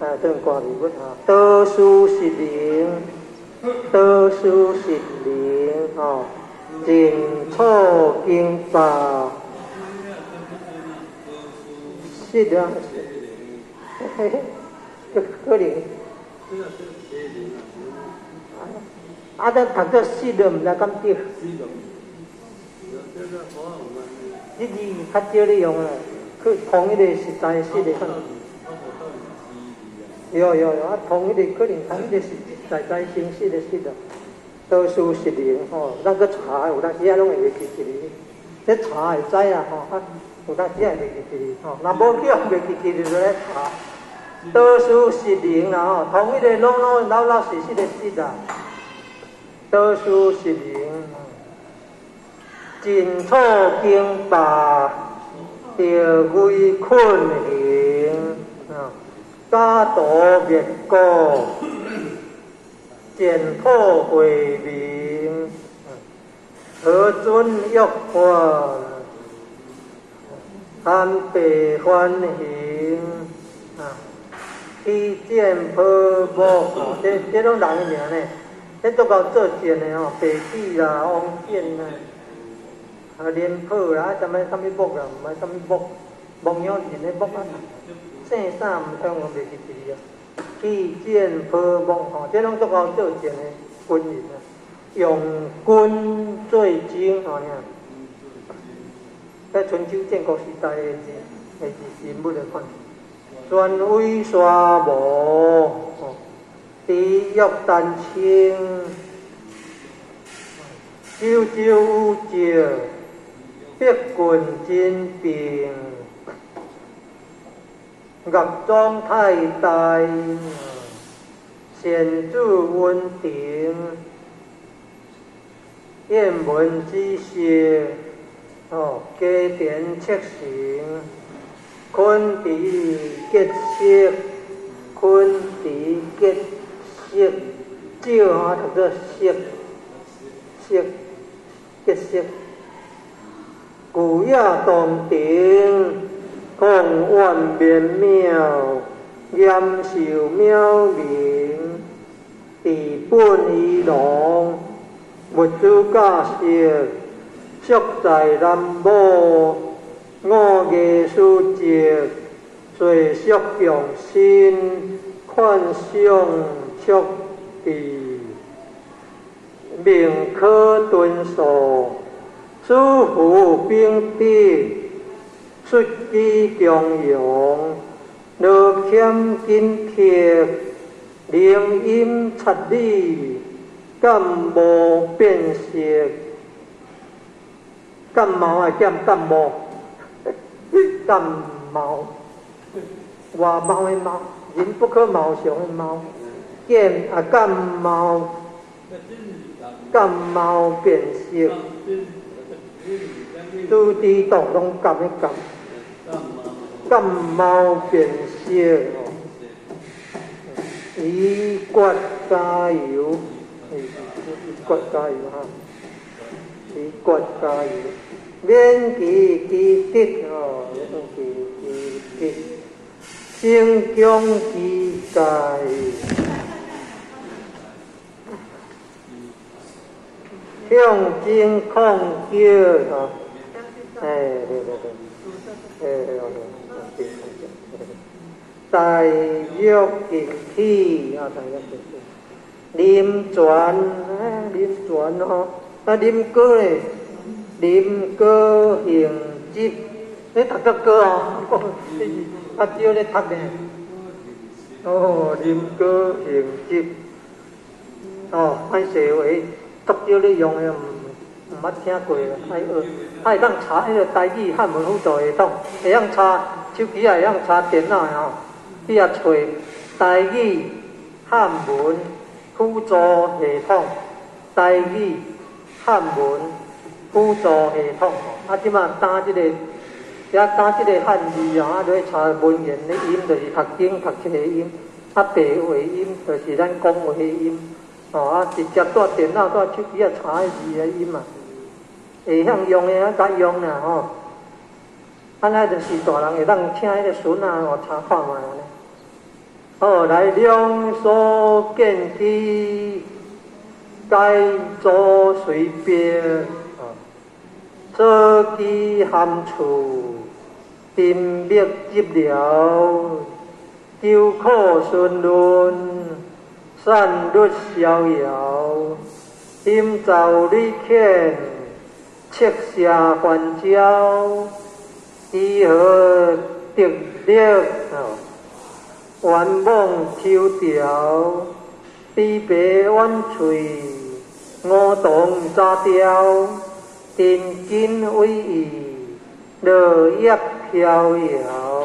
啊，尊挂立物啊，多数是灵。多数是灵哦，净土经法，是的，嘿嘿，这可能。啊，咱读做四的，唔知咁对。你字较少咧用啊，佢同一个实在四的。有有有，啊，同一个可能同一个是在在形式的是的，多数是灵吼，那个查有当时也拢会记起哩，这查会知啊吼，啊有当时也袂记起哩吼，那无叫袂记起哩就来查，多数是灵啦吼，同一个拢拢老老实实的是的，多数是灵，净土经法，调为困形啊。家道灭故，见破慧明，何尊欲还？安悲欢喜，啊！体见破无，这这种人名呢？这都够做见的哦，白帝啦、王建啦、啊廉颇啦，什么什么木啦，唔系什么木，木样人的木啊。姓啥唔通我袂记记啊？气剑破木吼，这拢足够做钱的军人啊，用军最精吼，你看，在春秋战国时代的人人物来看，权威沙无，地狱丹青，九九五九，百军精兵。岳庄太大，贤主稳定，燕文之士，哦，家田七行，坤地结色，坤地结色，照啊读作色，色结色，古雅动庭。空万变妙，严寿妙明，地本仪龙，物主价值，宿在南无，我艺术节，最宿用心，宽上速地，名可敦数，诸福并蒂。出机强用，若欠紧贴，灵音察理，感冒变色，感冒啊兼感冒，感冒，外貌 (laughs) 的貌，人不可貌相的貌，见啊感冒，感冒变色，拄地动拢感一感，感冒变色。以骨加油，以骨加油哈，以骨加油，免其其敌哦，免其其敌，心强其戒，向前抗叫哦，哎对对对。大约景气啊，大约景气，啉泉啊，啉泉哦，啊啉歌嘞，啉歌行集，你读个歌哦，啊少咧读咧，哦，啉歌行集，哦，歹势话，读少咧用诶，毋毋捌听过，爱学，爱当查迄个台语汉文辅助系统，会晓查手机也会晓查电脑哦。你也找台语汉文辅助系统，台语汉文辅助系统，啊，即马打即个，也打即个汉字啊，啊，来查文言的音，就是读经读册的音，啊，白话音就是咱讲话的音，哦，啊，直接带电脑带手机啊查字的音嘛，会晓用的啊，甲用啦吼，安尼就是大人会当请迄个孙啊，哦，查看卖安尼。后来两所见机，该做随便啊，做机含处，定灭接了，救苦顺论，善律逍遥，今朝你见，切下还交，如何得了啊？圆梦抽条，比白弯翠，五动扎雕，定金威仪，落叶飘摇，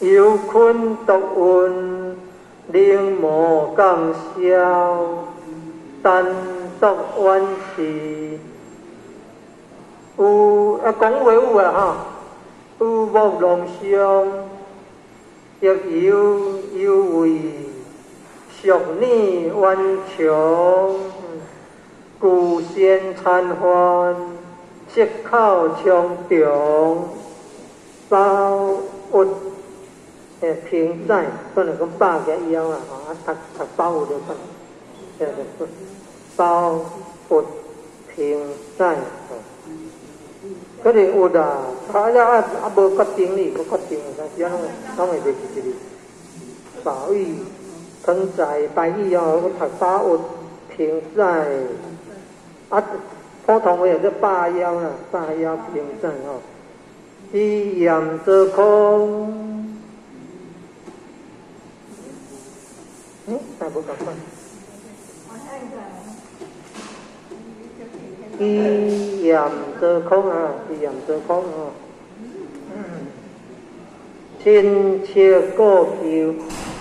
游昆独运，灵魔降霄，单独弯翅，有啊讲话有啊哈，有木龙香。亦有有为俗女顽强，故先参欢，切口强中，包屈诶平在，可能讲百个腰啊，啊，读读包有就可能，包屈平在。嗰啲有啦，啊了啊啊无决定哩，无决定，但是拢拢会袂记住哩。法语、存在、白语哦，我读法有平在，啊普通话也是八幺啦，八幺平在哦。一仰则空，嗯，大不赶快。一言则空啊，一言则空啊。亲切过求，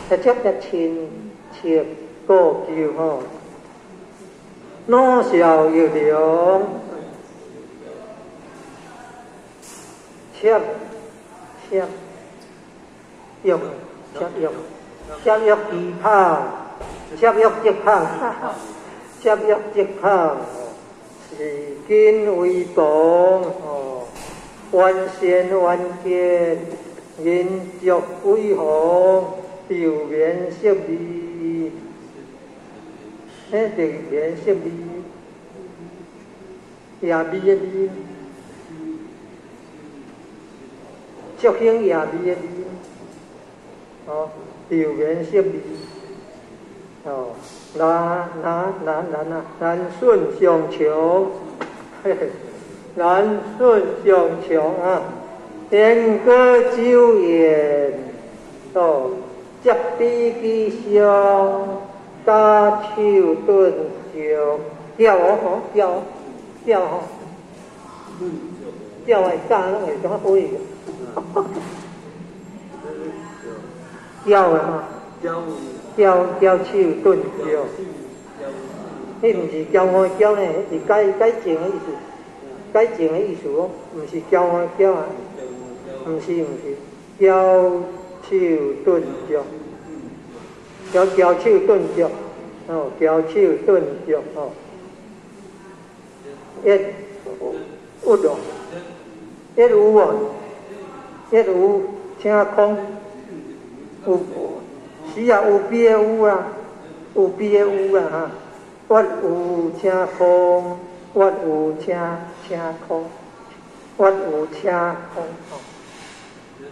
直接的亲切过求吼。老少有量，切切用切用，切用吉他，切用吉他，切用吉他。以今为动，哦，万仙万劫，人族为何表面色利？哎，表面色利，也利的利，俗兴也利的利，哦，表面色利，哦。难难难难啊！难顺上穷，嘿嘿，难顺上穷啊！天歌酒宴，哦，接地基上，加手顿脚，脚哦吼，脚，脚吼，脚诶加拢会怎啊可以？脚诶吼，脚脚手顿脚，迄毋是交换脚呢，是改改正诶意思，改正诶意思哦，毋是交换脚啊，毋是毋是，交手顿脚，交交手顿脚，哦，交手顿脚哦，一有咯，一有啊，一有请空，有是啊，有边有啊，有边有啊哈。我有请空，我有请请空，我有请空哦。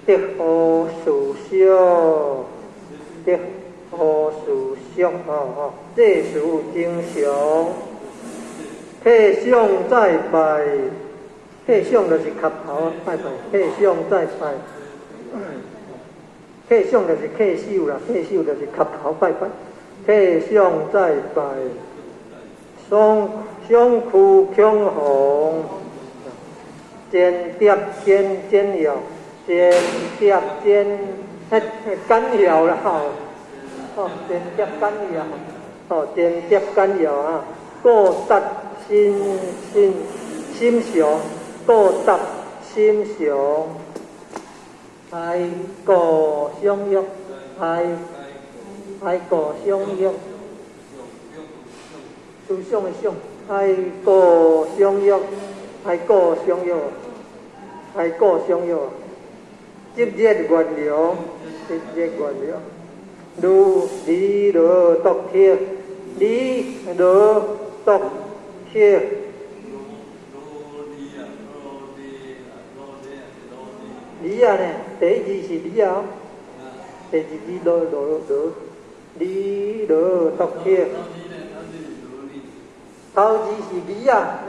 得好事少，得好事少哦哦，这事正常。替上再拜，替上就是磕头拜拜，替上再拜。客相就是客秀啦，客秀就是磕头拜拜，客相再拜。双双裤强红，尖碟尖尖腰，尖碟尖迄干腰啦吼，哦尖碟干腰，哦尖碟干腰啊，过达心心心上，过达心上，爱过相约，爱爱过相约。思想的想，爱过相约，爱过相约，爱过相约，积热原料，积热原料，如离罗独贴，离罗独贴。离啊呢？第一字是离啊，第二字罗罗罗，离罗独贴。头字是离啊，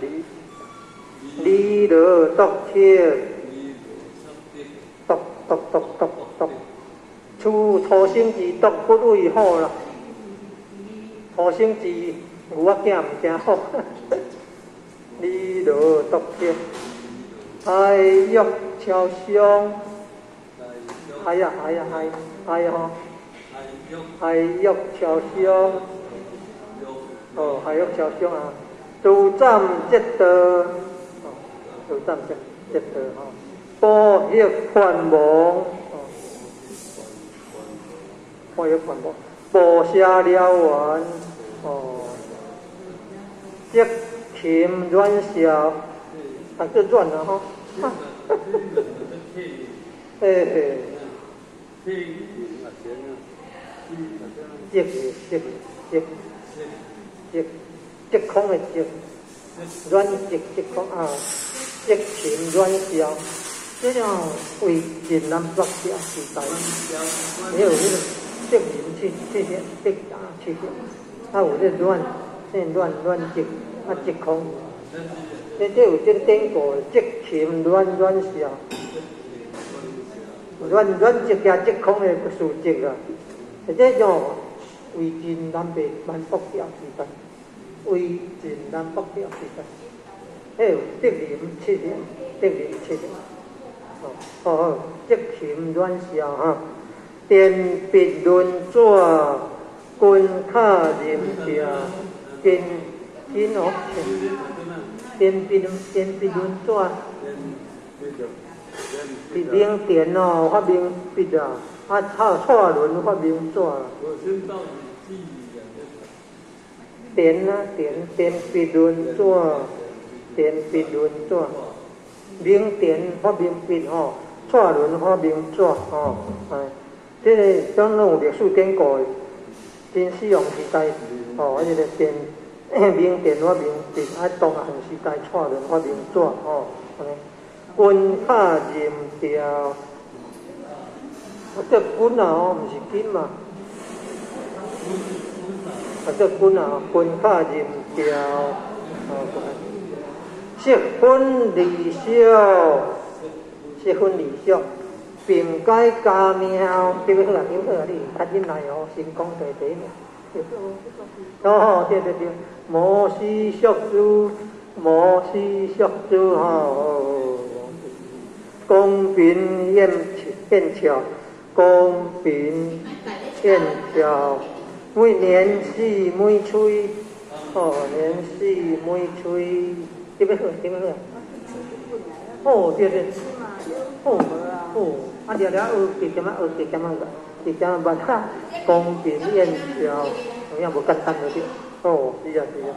离离了独贴，独独独独独，出初生之独不为好啦，初生之牛仔囝毋惊好，离了独贴，哎哟，超香，哎呀哎呀哎哎呀吼，哎哟超香。哦，还有小香啊，主战积德，哦，主战积积德哈，多业宽亡，哦，多业宽亡，播下了完，哦，积勤软小，还是软了哈，(laughs) 哈，嘿嘿，积积积。积积空的积，软积积空啊，积勤软消，这种为艰难作业时代，没有那个积人去这些积啊去些，啊有这软，这软软积啊积空，这这有这个典故，积勤软软消，软软积加积空的数积啊，这种。为晋南北南北调时代，为晋南北调时代，还有德林七年，德林七年，哦哦，积勤软笑哈，电笔论纸，军卡人家，金金哦，颠笔颠笔轮纸，笔灵电哦，发明笔啊，啊，抄错轮发明纸。电啊电电笔轮纸，电笔轮纸，明电发明笔哦，错轮发明纸哦，哎，这个当然有历史典故的，真使用时代吼，迄个点明点发明笔，啊，东汉时代错轮发明纸吼，军卡任调，这军啊吼，毋是金嘛。啊，这军啊，军卡任调，结婚离小，适婚离小，并改家名，对不好啊，对不好啊，你较忍耐哦，成功第第名。哦，对对对，摩西宿主，摩西宿主吼，公平燕燕桥，公平燕桥，每年四每吹，哦，年四每吹，对不好，对不好。哦，对对，哦哦，啊，了了学几点啊？学几点啊？几点啊？办哈？公平燕桥，有影无简单了啲？哦，是啊是啊。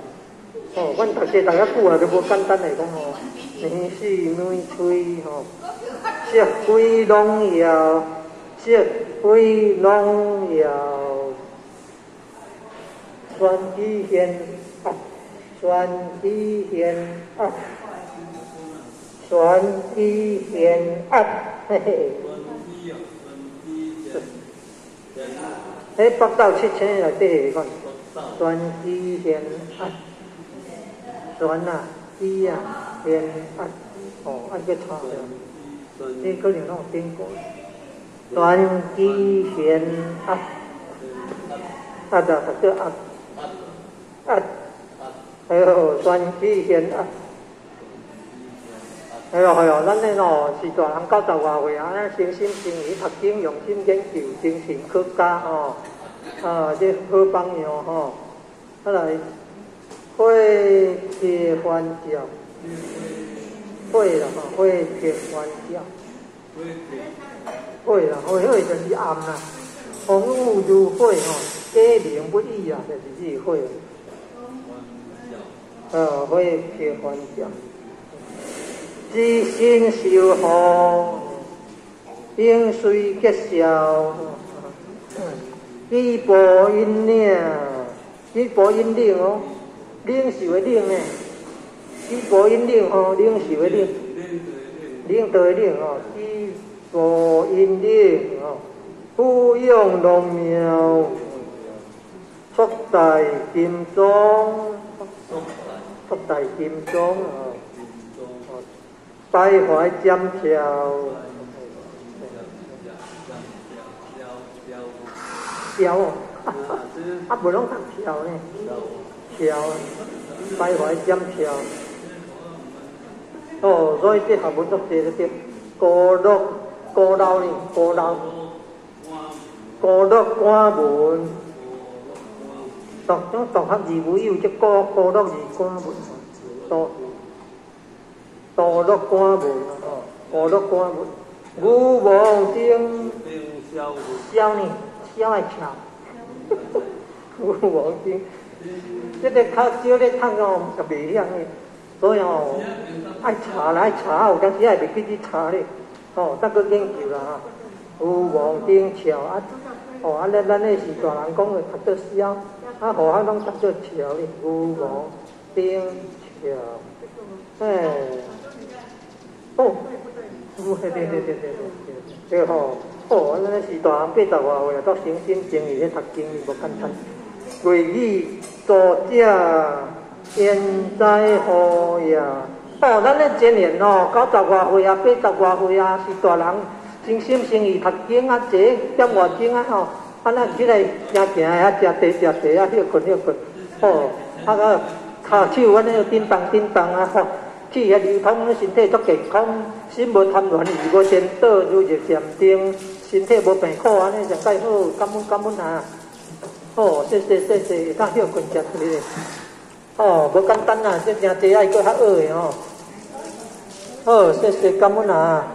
哦，阮读册读遐久啊，都无简单来讲哦。年四每吹吼，色归荣耀，色归荣耀，全体现啊，全体现啊。全体现啊，嘿嘿。迄八到七千内底看，全体现啊，全啊，体啊，现啊，哦，按个差了，你可能拢有听过。全体现啊，啊的，这个啊，啊，还有全体现啊。哎哟哎哟，咱呢喏是大人九十外岁啊，咱诚心诚意读经，用心研究，精神科家哦，啊，这好榜样吼。再来，会贴翻教，会啦吼，会贴翻教，会啦，会会就是暗啦，风雨如火吼，家庭不易啊，就是这会。呃，会贴翻教。知心修好，应随结消。一波引领，一波引领哦，领是为领呢。一波引领哦，领是为领，领对领哦。一波引领哦，富养龙苗，福大金钟，福大金钟哦。百怀剑条，条哦，啊，不拢读条呢，条，百怀剑条，哦，所以这学文都写得对，高乐高老呢，高老，高乐官文，读种读学字母有只高高乐字官文，多。道乐官文哦，道乐官文，牛王丁，笑呢，笑爱巧，牛王丁，这个较少咧读哦，就袂晓呢，所以哦，爱查来查，有当时也袂记去查咧，哦，再去研究啦哈，牛王丁巧啊，哦，啊，咱咱咧是大人讲的，读做笑，啊，好汉拢读做巧咧，牛王丁巧，哎。哦，对对对对对对，对吼，哦，咱是大人八十外岁啊，都诚心诚意咧读经，无简单。贵语作者现在好呀，哦，咱咧今年哦，九十外岁啊，八十外岁啊，是大人诚心诚意读经啊，坐点外经啊吼，啊，那起来行行啊，食茶食茶啊，休困休困，哦，啊个骹手安尼叮当叮当啊吼。气血流通，身体足健康，心无贪乱，意无颠倒，如入禅定，身体无病苦，安尼就介好，感恩感恩啊！哦，谢谢谢谢，当休困食出嚟。哦，无简单啊，这真济爱搁较恶的哦。哦，谢谢感恩啊！